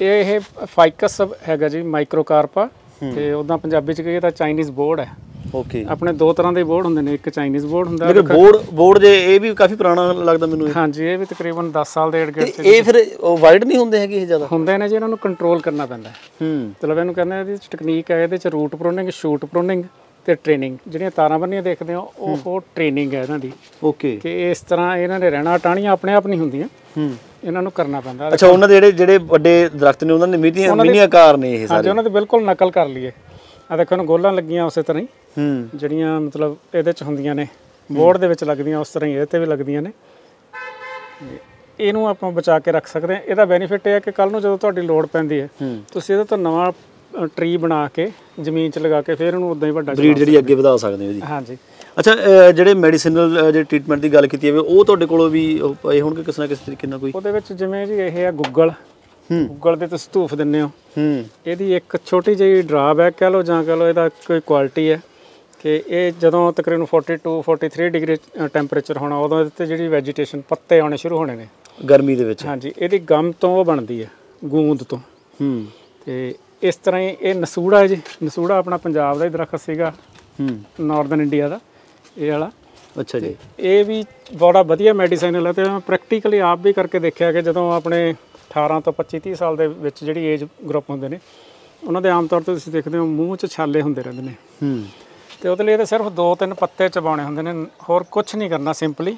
ਇਹ ਇਹ ਫਾਈਕਸ ਹੈਗਾ ਜੀ ਮਾਈਕਰੋਕਾਰਪਾ ਤੇ ਉਦਾਂ ਪੰਜਾਬੀ 'ਚ ਕਹੀਏ ਤਾਂ ਚਾਈਨੀਜ਼ ਬੋਰਡ ਹੈ। ਓਕੇ ਆਪਣੇ ਦੋ ਤਰ੍ਹਾਂ ਦੇ ਬੋਰਡ ਹੁੰਦੇ ਨੇ ਇੱਕ ਚਾਈਨੀਜ਼ ਬੋਰਡ ਹੁੰਦਾ ਲੇਕਿਨ ਬੋਰਡ ਬੋਰਡ ਜੇ ਇਹ ਵੀ ਕਾਫੀ ਪੁਰਾਣਾ ਲੱਗਦਾ ਮੈਨੂੰ। ਹਾਂਜੀ ਇਹ ਵੀ ਤਕਰੀਬਨ 10 ਸਾਲ ਦੇ ਏੜ ਤੇ ਇਹ ਫਿਰ ਵਾਈਡ ਨਹੀਂ ਹੁੰਦੇ ਹੈਗੇ ਇਹ ਜ਼ਿਆਦਾ? ਹੁੰਦੇ ਨੇ ਜੀ ਇਹਨਾਂ ਨੂੰ ਕੰਟਰੋਲ ਕਰਨਾ ਪੈਂਦਾ ਹੈ। ਹੂੰ। ਮਤਲਬ ਇਹਨੂੰ ਕਹਿੰਦੇ ਆ ਇਹਦੀ ਟੈਕਨੀਕ ਹੈ ਇਹਦੇ ਚ ਰੂਟ ਪ੍ਰੂਨਿੰਗ ਸ਼ੂਟ ਪ੍ਰੂਨਿੰਗ ਤੇ ਟ੍ਰੇਨਿੰਗ ਜਿਹੜੀਆਂ ਤਾਰਾਂ ਬੰਨੀਆਂ ਦੇਖਦੇ ਹੋ ਉਹ ਉਹ ਟ੍ਰੇਨਿੰਗ ਹੈ ਇਹਨਾਂ ਦੀ। ਓਕੇ ਕਿ ਇਸ ਤਰ੍ਹਾਂ ਇਹਨਾਂ ਨੇ ਰਹਿਣਾ ਟਾਣੀਆਂ ਆਪਣੇ ਆਪ ਨਹੀਂ ਹੁੰਦੀਆਂ। ਹੂੰ। ਇਹਨਾਂ ਨੂੰ ਕਰਨਾ ਪੈਂਦਾ। ਅੱਛਾ ਉਹਨਾਂ ਦੇ ਜਿਹੜੇ ਜਿਹੜੇ ਵੱਡੇ ਦਰਖਤ ਨੇ ਉਹਨਾਂ ਦੇ ਮਿੱਤੀਆਂ ਮਿਨੀ ਆਕਾਰ ਨੇ ਇਹ ਹਾਂਜੀ ਸਾਰੇ। ਉਹਨਾਂ ਦੀ ਬਿਲਕੁਲ ਨਕਲ ਕਰ ਲਈਏ। ਆ ਦੇਖੋ ਇਹਨੂੰ ਗੋਲਾਂ ਲੱਗੀਆਂ ਉਸੇ ਤਰ੍ਹਾਂ ਹੀ। ਹੂੰ। ਜਿਹੜੀਆਂ ਮਤਲਬ ਇਹਦੇ ਚ ਹੁੰਦੀਆਂ ਨੇ। ਬੋਰਡ ਦੇ ਵਿੱਚ ਲੱਗਦੀਆਂ ਉਸ ਤਰ੍ਹਾਂ ਹੀ ਇਹਦੇ ਤੇ ਵੀ ਲੱਗਦੀਆਂ ਨੇ। ਇਹਨੂੰ ਆਪਾਂ ਬਚਾ ਕੇ ਰੱਖ ਸਕਦੇ ਹਾਂ। ਇਹਦਾ ਬੈਨੀਫਿਟ ਇਹ ਹੈ ਕਿ ਕੱਲ ਨੂੰ ਜਦੋਂ ਤੁਹਾਡੀ ਲੋੜ ਪੈਂਦੀ ਹੂੰ। ਤੁਸੀਂ ਇਹਦੇ ਤੋਂ ਨਵਾਂ ਟਰੀ ਬਣਾ ਕੇ ਜ਼ਮੀਨ 'ਚ ਲਗਾ ਕੇ ਫਿਰ ਇਹਨੂੰ ਉਦਾਂ ਹੀ ਵੱਡਾ ਬਰੀਡ ਜਿਹੜੀ ਅੱਗੇ ਵਧਾ ਸਕਦੇ ਹੋ ਜੀ। ਹਾਂਜੀ। ਅੱਛਾ ਜਿਹੜੇ ਮੈਡੀਸਿਨਲ ਜਿਹੜੇ ਟ੍ਰੀਟਮੈਂਟ ਦੀ ਗੱਲ ਕੀਤੀ ਜਾਵੇ ਉਹ ਤੁਹਾਡੇ ਕੋਲੋਂ ਵੀ ਪਏ ਹੋਣਗੇ ਕਿਸੇ ਨਾ ਕਿਸੇ ਤਰੀਕੇ ਨਾਲ ਕੋਈ? ਉਹਦੇ ਵਿੱਚ ਜਿਵੇਂ ਜੀ ਇਹ ਹੈ ਗੁੱਗਲ। ਹੂੰ। ਗੁੱਗਲ ਦੇ ਤੁਸੀਂ ਧੂਫ ਹੋ। ਹੂੰ। ਇਹਦੀ ਇੱਕ ਛੋਟੀ ਜਿਹੀ ਡਰਾਬੈਕ ਕਹਿ ਲਓ ਜਾਂ ਕਹਿ ਲਓ ਇਹਦਾ ਕੋਈ ਕੁਆਲਿਟੀ ਹੈ ਕਿ ਇਹ ਜਦੋਂ ਤਕਰੀਬਨ 42 43 ਡਿਗਰੀ ਟੈਂਪਰੇਚਰ ਹੋਣਾ ਉਦੋਂ ਇਹਦੇ ਤੇ ਜਿਹੜੀ ਵੈਜੀਟੇਸ਼ਨ ਪੱਤੇ ਆਉਣੇ ਸ਼ੁਰੂ ਹੋਣੇ ਨੇ। ਗਰਮੀ ਦੇ ਵਿੱਚ। ਹਾਂਜੀ ਇਹਦੀ ਗਮ ਤੋਂ ਉਹ ਬਣਦੀ ਹੈ ਗੂੰਦ ਤੋਂ। ਹੂੰ। ਤੇ ਇਸ ਤਰ੍ਹਾਂ ਹੀ ਇਹ ਨਸੂੜਾ ਜੀ। ਨਸੂੜਾ ਆਪਣਾ ਪੰਜਾਬ ਦਾ ਹੀ ਦਰਖਤ ਸੀਗਾ। ਹੂੰ। ਨਾਰਥਰਨ ਇੰਡੀਆ ਦਾ ਇਹ ਵਾਲਾ। ਅੱਛਾ ਜੀ। ਇਹ ਵੀ ਬੜਾ ਵਧੀਆ ਮੈਡੀਸਿਨਲ ਹੈ ਤੇ ਮੈਂ ਪ੍ਰੈਕਟੀਕਲੀ ਆਪ ਵੀ ਕਰਕੇ ਦੇਖਿਆ ਕਿ ਜਦੋਂ ਆਪਣੇ 18 ਤੋਂ 25 30 ਸਾਲ ਦੇ ਵਿੱਚ ਜਿਹੜੀ ਏਜ ਗਰੁੱਪ ਹੁੰਦੇ ਨੇ ਉਹਨਾਂ ਦੇ ਆਮ ਤੌਰ ਤੇ ਤੁਸੀਂ ਦੇਖਦੇ ਹੋ ਮੂੰਹ 'ਚ ਛਾਲੇ ਹੁੰਦੇ ਰਹਿੰਦੇ ਨੇ। ਹੂੰ। ਤੇ ਉਹਦੇ ਲਈ ਇਹਦੇ ਸਿਰਫ ਦੋ ਤਿੰਨ ਪੱਤੇ ਚਬਾਉਣੇ ਹੁੰਦੇ ਨੇ। ਹੋਰ ਕੁਝ ਨਹੀਂ ਕਰਨਾ ਸਿੰਪਲੀ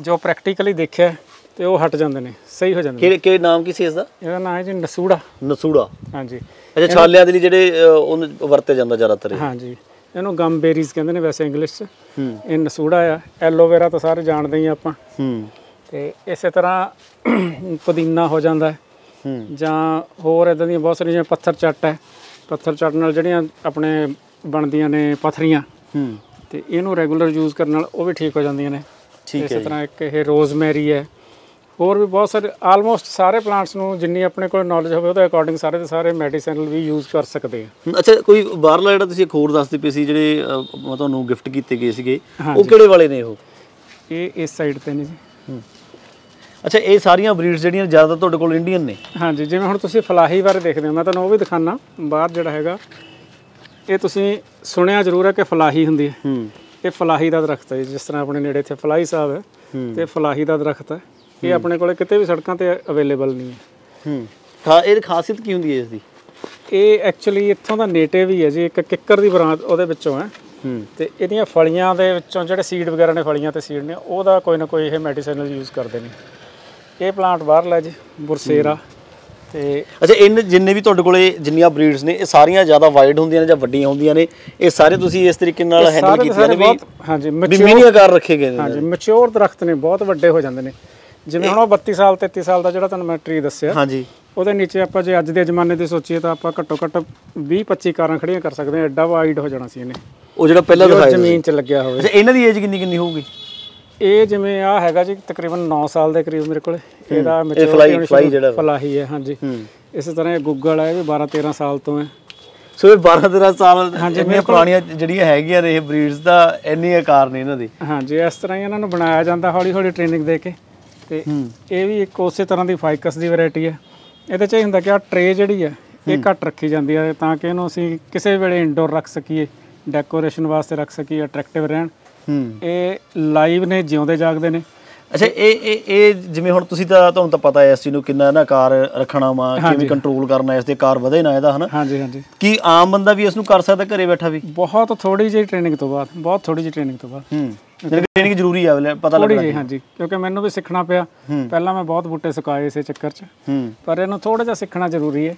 ਜੋ ਪ੍ਰੈਕਟੀਕਲੀ ਦੇਖਿਆ। ਤੇ ਉਹ ਹਟ ਜਾਂਦੇ ਨੇ ਸਹੀ ਹੋ ਜਾਂਦੇ ਨੇ। ਕਿਹੜੇ ਕਿਹੜੇ ਨਾਮ ਕੀ ਸੀ ਇਸ ਦਾ ਇਹਦਾ ਨਾਮ ਹੈ ਜੀ ਨਸੂੜਾ। ਨਸੂੜਾ। ਹਾਂਜੀ। ਅੱਛਾ ਛਾਲਿਆਂ ਦੇ ਲਈ ਜਿਹੜੇ ਅ, ਉਹਨੂੰ ਵਰਤੇ ਜਾਂਦਾ ਜ਼ਿਆਦਾਤਰ। ਹਾਂਜੀ। ਇਹਨੂੰ ਗਮ ਬੇਰੀਜ਼ ਕਹਿੰਦੇ ਨੇ ਵੈਸੇ ਇੰਗਲਿਸ਼ 'ਚ। ਹੂੰ। ਇਹ ਨਸੂੜਾ ਆ। ਐਲੋਵੇਰਾ ਤਾਂ ਸਾਰੇ ਜਾਣਦੇ ਹੀ ਆਪਾਂ। ਹੂੰ। ਤੇ ਇਸੇ ਤਰ੍ਹਾਂ ਪੁਦੀਨਾ ਹੋ ਜਾਂਦਾ। ਜਾਂ ਹੋਰ ਇਦਾਂ ਦੀਆਂ ਬਹੁਤ ਸਾਰੀਆਂ ਜਿਵੇਂ ਪੱਥਰ ਚੱਟ ਹੈ। ਪੱਥਰ ਚੱਟ ਨਾਲ ਜਿਹੜੀਆਂ ਆਪਣੇ ਬਣਦੀਆਂ ਨੇ ਪਥਰੀਆਂ। ਹੂੰ। ਤੇ ਇਹਨੂੰ ਰੈਗੂਲਰ ਯੂਜ਼ ਕਰਨ ਨਾਲ ਉਹ ਵੀ ਠੀਕ ਹੋ ਜਾਂਦੀਆਂ ਨੇ। ਠੀਕ ਇਸੇ ਹੈ ਤਰ੍ਹਾਂ ਇੱਕ ਇਹ ਰੋਜ਼ਮੈਰੀ ਹੈ। ਹੋਰ ਵੀ ਬਹੁਤ ਸਾਰੇ ਆਲਮੋਸਟ ਸਾਰੇ ਪਲਾਂਟਸ ਨੂੰ ਜਿੰਨੀ ਆਪਣੇ ਕੋਲ ਨੌਲੇਜ ਹੋਵੇ ਉਹਦੇ ਅਕੋਰਡਿੰਗ ਸਾਰੇ ਦੇ ਸਾਰੇ ਮੈਡੀਸਿਨਲ ਵੀ ਯੂਜ਼ ਕਰ ਸਕਦੇ ਆ। ਅੱਛਾ ਕੋਈ ਬਾਹਰਲਾ ਜਿਹੜਾ ਤੁਸੀਂ ਹੋਰ ਦੱਸਦੇ ਪਏ ਸੀ ਜਿਹੜੇ ਮੈਂ ਤੁਹਾਨੂੰ ਗਿਫਟ ਕੀਤੇ ਗਏ ਸੀਗੇ ਉਹ। ਕਿਹੜੇ ਵਾਲੇ ਨੇ ਉਹ? ਇਹ ਇਸ ਸਾਈਡ ਤੇ ਨੇ ਜੀ। ਅੱਛਾ ਇਹ ਸਾਰੀਆਂ ਬਰੀਡਸ ਜਿਹੜੀਆਂ ਜ਼ਿਆਦਾ ਤੁਹਾਡੇ ਕੋਲ ਇੰਡੀਅਨ ਨੇ? ਹਾਂਜੀ ਜਿਵੇਂ ਹੁਣ ਤੁਸੀਂ ਫਲਾਹੀ ਬਾਰੇ ਦੇਖਦੇ ਹੋ ਮੈਂ ਤੁਹਾਨੂੰ ਉਹ ਵੀ ਦਿਖਾਣਾ ਬਾਹਰ ਜਿਹੜਾ ਹੈਗਾ ਇਹ ਤੁਸੀਂ ਸੁਣਿਆ ਜ਼ਰੂਰ ਹੈ ਕਿ ਫਲਾਹੀ ਹੁੰਦੀ ਹੈ। ਹੂੰ ਇਹ ਫਲਾਹੀ ਦਾ ਦਰਖਤ ਹੈ ਜਿਸ ਤਰ੍ਹਾਂ ਆਪਣੇ ਨੇੜੇ ਇੱਥੇ ਫਲਾਹੀ ਸਾਹਿਬ ਹੈ ਹੂੰ। ਤੇ ਫਲਾਹੀ ਦਾ ਦਰਖਤ ਹੈ। ਇਹ ਆਪਣੇ ਕੋਲੇ ਕਿਤੇ ਵੀ ਸੜਕਾਂ ਤੇ ਅਵੇਲੇਬਲ ਨਹੀਂ ਹੈ। ਹੂੰ। ਖਾ ਇਹ ਖਾਸੀਅਤ ਕੀ ਹੁੰਦੀ ਹੈ ਇਸ ਦੀ ਇਹ ਐਕਚੁਅਲੀ ਇੱਥੋਂ ਦਾ ਨੇਟਿਵ ਹੀ ਹੈ ਜੀ ਇੱਕ ਕਿੱਕਰ ਦੀ ਬਰਾਂਚ ਉਹਦੇ ਵਿੱਚੋਂ ਹੈ। ਹੂੰ। ਤੇ ਇਹਦੀਆਂ ਫਲੀਆਂ ਦੇ ਵਿੱਚੋਂ ਜਿਹੜੇ ਸੀਡ ਵਗੈਰਾ ਨੇ ਫਲੀਆਂ ਤੇ ਸੀਡ ਨੇ ਉਹਦਾ ਕੋਈ ਨਾ ਕੋਈ ਇਹ ਮੈਡੀਸਿਨਲ ਯੂਜ਼ ਕਰਦੇ ਨੇ। ਇਹ ਪਲਾਂਟ ਬਾਹਰਲਾ ਜੀ ਬੁਰਸੇਰਾ। ਤੇ ਅੱਛਾ ਇਹਨਾਂ ਜਿੰਨੇ ਵੀ ਤੁਹਾਡੇ ਕੋਲੇ ਜਿੰਨੀਆਂ ਬਰੀਡਸ ਨੇ ਇਹ ਸਾਰੀਆਂ ਜ਼ਿਆਦਾ ਵਾਈਡ ਹੁੰਦੀਆਂ ਨੇ ਜਾਂ ਵੱਡੀਆਂ ਹੁੰਦੀਆਂ ਨੇ? ਇਹ ਸਾਰੇ ਤੁਸੀਂ ਇਸ ਤਰੀਕੇ ਨਾਲ ਹੈਂਡਲ ਕੀਤੀਆਂ ਨੇ ਵੀ ਹਾਂਜੀ ਆਕਾਰ ਰੱਖੇ ਗਏ ਨੇ ਹਾਂਜੀ ਮੈਚੁਰ ਦਰਖਤ ਨੇ ਬਹੁਤ ਵੱਡੇ ਹੋ ਜਾਂਦੇ ਨੇ। ਜਿਵੇਂ ਹੁਣ ਉਹ 32 ਸਾਲ 33 ਸਾਲ ਦਾ ਜਿਹੜਾ ਤੁਹਾਨੂੰ ਮੈਂ ਟਰੀ ਦੱਸਿਆ ਹਾਂਜੀ। ਉਹਦੇ ਨੀਚੇ ਆਪਾਂ ਜੇ ਅੱਜ ਦੇ ਜ਼ਮਾਨੇ ਦੀ ਸੋਚੀਏ ਤਾਂ ਆਪਾਂ ਘੱਟੋ ਘੱਟ 20 25 ਕਾਰਾਂ ਖੜੀਆਂ ਕਰ ਸਕਦੇ ਹਾਂ ਐਡਾ ਵਾਈਡ ਹੋ ਜਾਣਾ ਸੀ ਇਹਨੇ। ਉਹ ਜਿਹੜਾ ਪਹਿਲਾਂ ਦਿਖਾਇਆ ਜ਼ਮੀਨ 'ਚ ਲੱਗਿਆ ਹੋਵੇ। ਅੱਛਾ ਇਹਨਾਂ ਦੀ ਏਜ ਕਿੰਨੀ ਕਿੰਨੀ ਹੋਊਗੀ? ਇਹ ਜਿਵੇਂ ਆ ਹੈਗਾ ਜੀ ਤਕਰੀਬਨ 9 ਸਾਲ ਦੇ ਕਰੀਬ ਮੇਰੇ ਕੋਲ। ਇਹਦਾ ਇਹ maturity ਫਲਾਈ ਜਿਹੜਾ। ਫਲਾਹੀ ਹੈ ਹਾਂਜੀ। ਇਸੇ ਤਰ੍ਹਾਂ ਇਹ ਗੁੱਗਲ ਹੈ ਇਹ ਵੀ 12 13 ਸਾਲ ਤੋਂ ਹੈ। ਸੋ ਇਹ 12 13 ਸਾਲ ਇੰਨੀਆਂ ਪੁਰਾਣੀਆਂ ਜਿਹੜੀਆਂ ਹੈਗੀਆਂ ਇਹ ਬਰੀਡਸ ਦਾ ਇੰਨੀ ਆਕਾਰ ਨੇ ਇਹਨਾਂ ਦੀ। ਹਾਂਜੀ ਇਸ ਤਰ੍ਹਾਂ ਹੀ ਇਹਨਾਂ ਨੂੰ ਬਣਾਇਆ ਜਾਂਦਾ ਹੌਲੀ ਹੌਲੀ ਟ੍ਰੇਨਿੰਗ ਦੇ ਕੇ। ਤੇ ਇਹ ਵੀ ਇੱਕ ਉਸੇ ਤਰ੍ਹਾਂ ਦੀ ਫਾਈਕਸ ਦੀ ਵੈਰਾਈਟੀ ਹੈ। ਇਹਦੇ ਚ ਇਹ ਹੁੰਦਾ ਕਿ ਆ ਟਰੇ ਜਿਹੜੀ ਹੈ ਇਹ ਘੱਟ ਰੱਖੀ ਜਾਂਦੀ ਹੈ ਤਾਂ ਕਿ ਇਹਨੂੰ ਅਸੀਂ ਕਿਸੇ ਵੇਲੇ ਇੰਡੋਰ ਰੱਖ ਸਕੀਏ ਡੈਕੋਰੇਸ਼ਨ ਵਾਸਤੇ ਰੱਖ ਸਕੀਏ ਅਟਰੈਕਟਿਵ ਰਹਿਣ। ਇਹ ਲਾਈਵ ਨੇ ਜਿਉਂਦੇ ਜਾਗਦੇ ਨੇ। ਅੱਛਾ ਇਹ ਇਹ ਇਹ ਜਿਵੇਂ ਹੁਣ ਤੁਸੀਂ ਤਾਂ ਤੁਹਾਨੂੰ ਤਾਂ ਪਤਾ ਹੈ ਇਸ ਚੀਜ਼ ਨੂੰ ਕਿੰਨਾ ਨਾ ਆਕਾਰ ਰੱਖਣਾ ਵਾ ਕਿਵੇਂ ਕੰਟਰੋਲ ਕਰਨਾ ਇਸ ਦੇ ਆਕਾਰ ਵਧੇ ਨਾ ਇਹਦਾ ਹਨਾ? ਹਾਂਜੀ ਹਾਂਜੀ। ਕੀ ਆਮ ਬੰਦਾ ਵੀ ਇਸ ਨੂੰ ਕਰ ਸਕਦਾ ਘਰੇ ਬੈਠਾ ਵੀ? ਬਹੁਤ ਥੋੜੀ ਜਿਹੀ ਟ੍ਰੇਨਿੰਗ ਤੋਂ ਬਾਅਦ ਬਹੁਤ ਥੋੜੀ ਜਿਹੀ ਟ੍ਰੇਨਿੰਗ ਤੋਂ ਬਾਅਦ। ਹੂੰ। ਟ੍ਰੇਨਿੰਗ ਜ਼ਰੂਰੀ ਆ ਵੇਲੇ ਪਤਾ ਲੱਗਣਾ ਜਿਹੀ ਹਾਂਜੀ ਕਿਉਂਕਿ ਮੈਨੂੰ ਵੀ ਸਿੱਖਣਾ ਪਿਆ। ਪਹਿਲਾਂ ਮੈਂ ਬਹੁਤ ਬੂਟੇ ਸੁਕਾਏ ਇਸੇ ਚੱਕਰ 'ਚ। ਪਰ ਇਹਨੂੰ ਥੋੜਾ ਜਿਹਾ ਸਿੱਖਣਾ ਜ਼ਰੂਰੀ ਹੈ।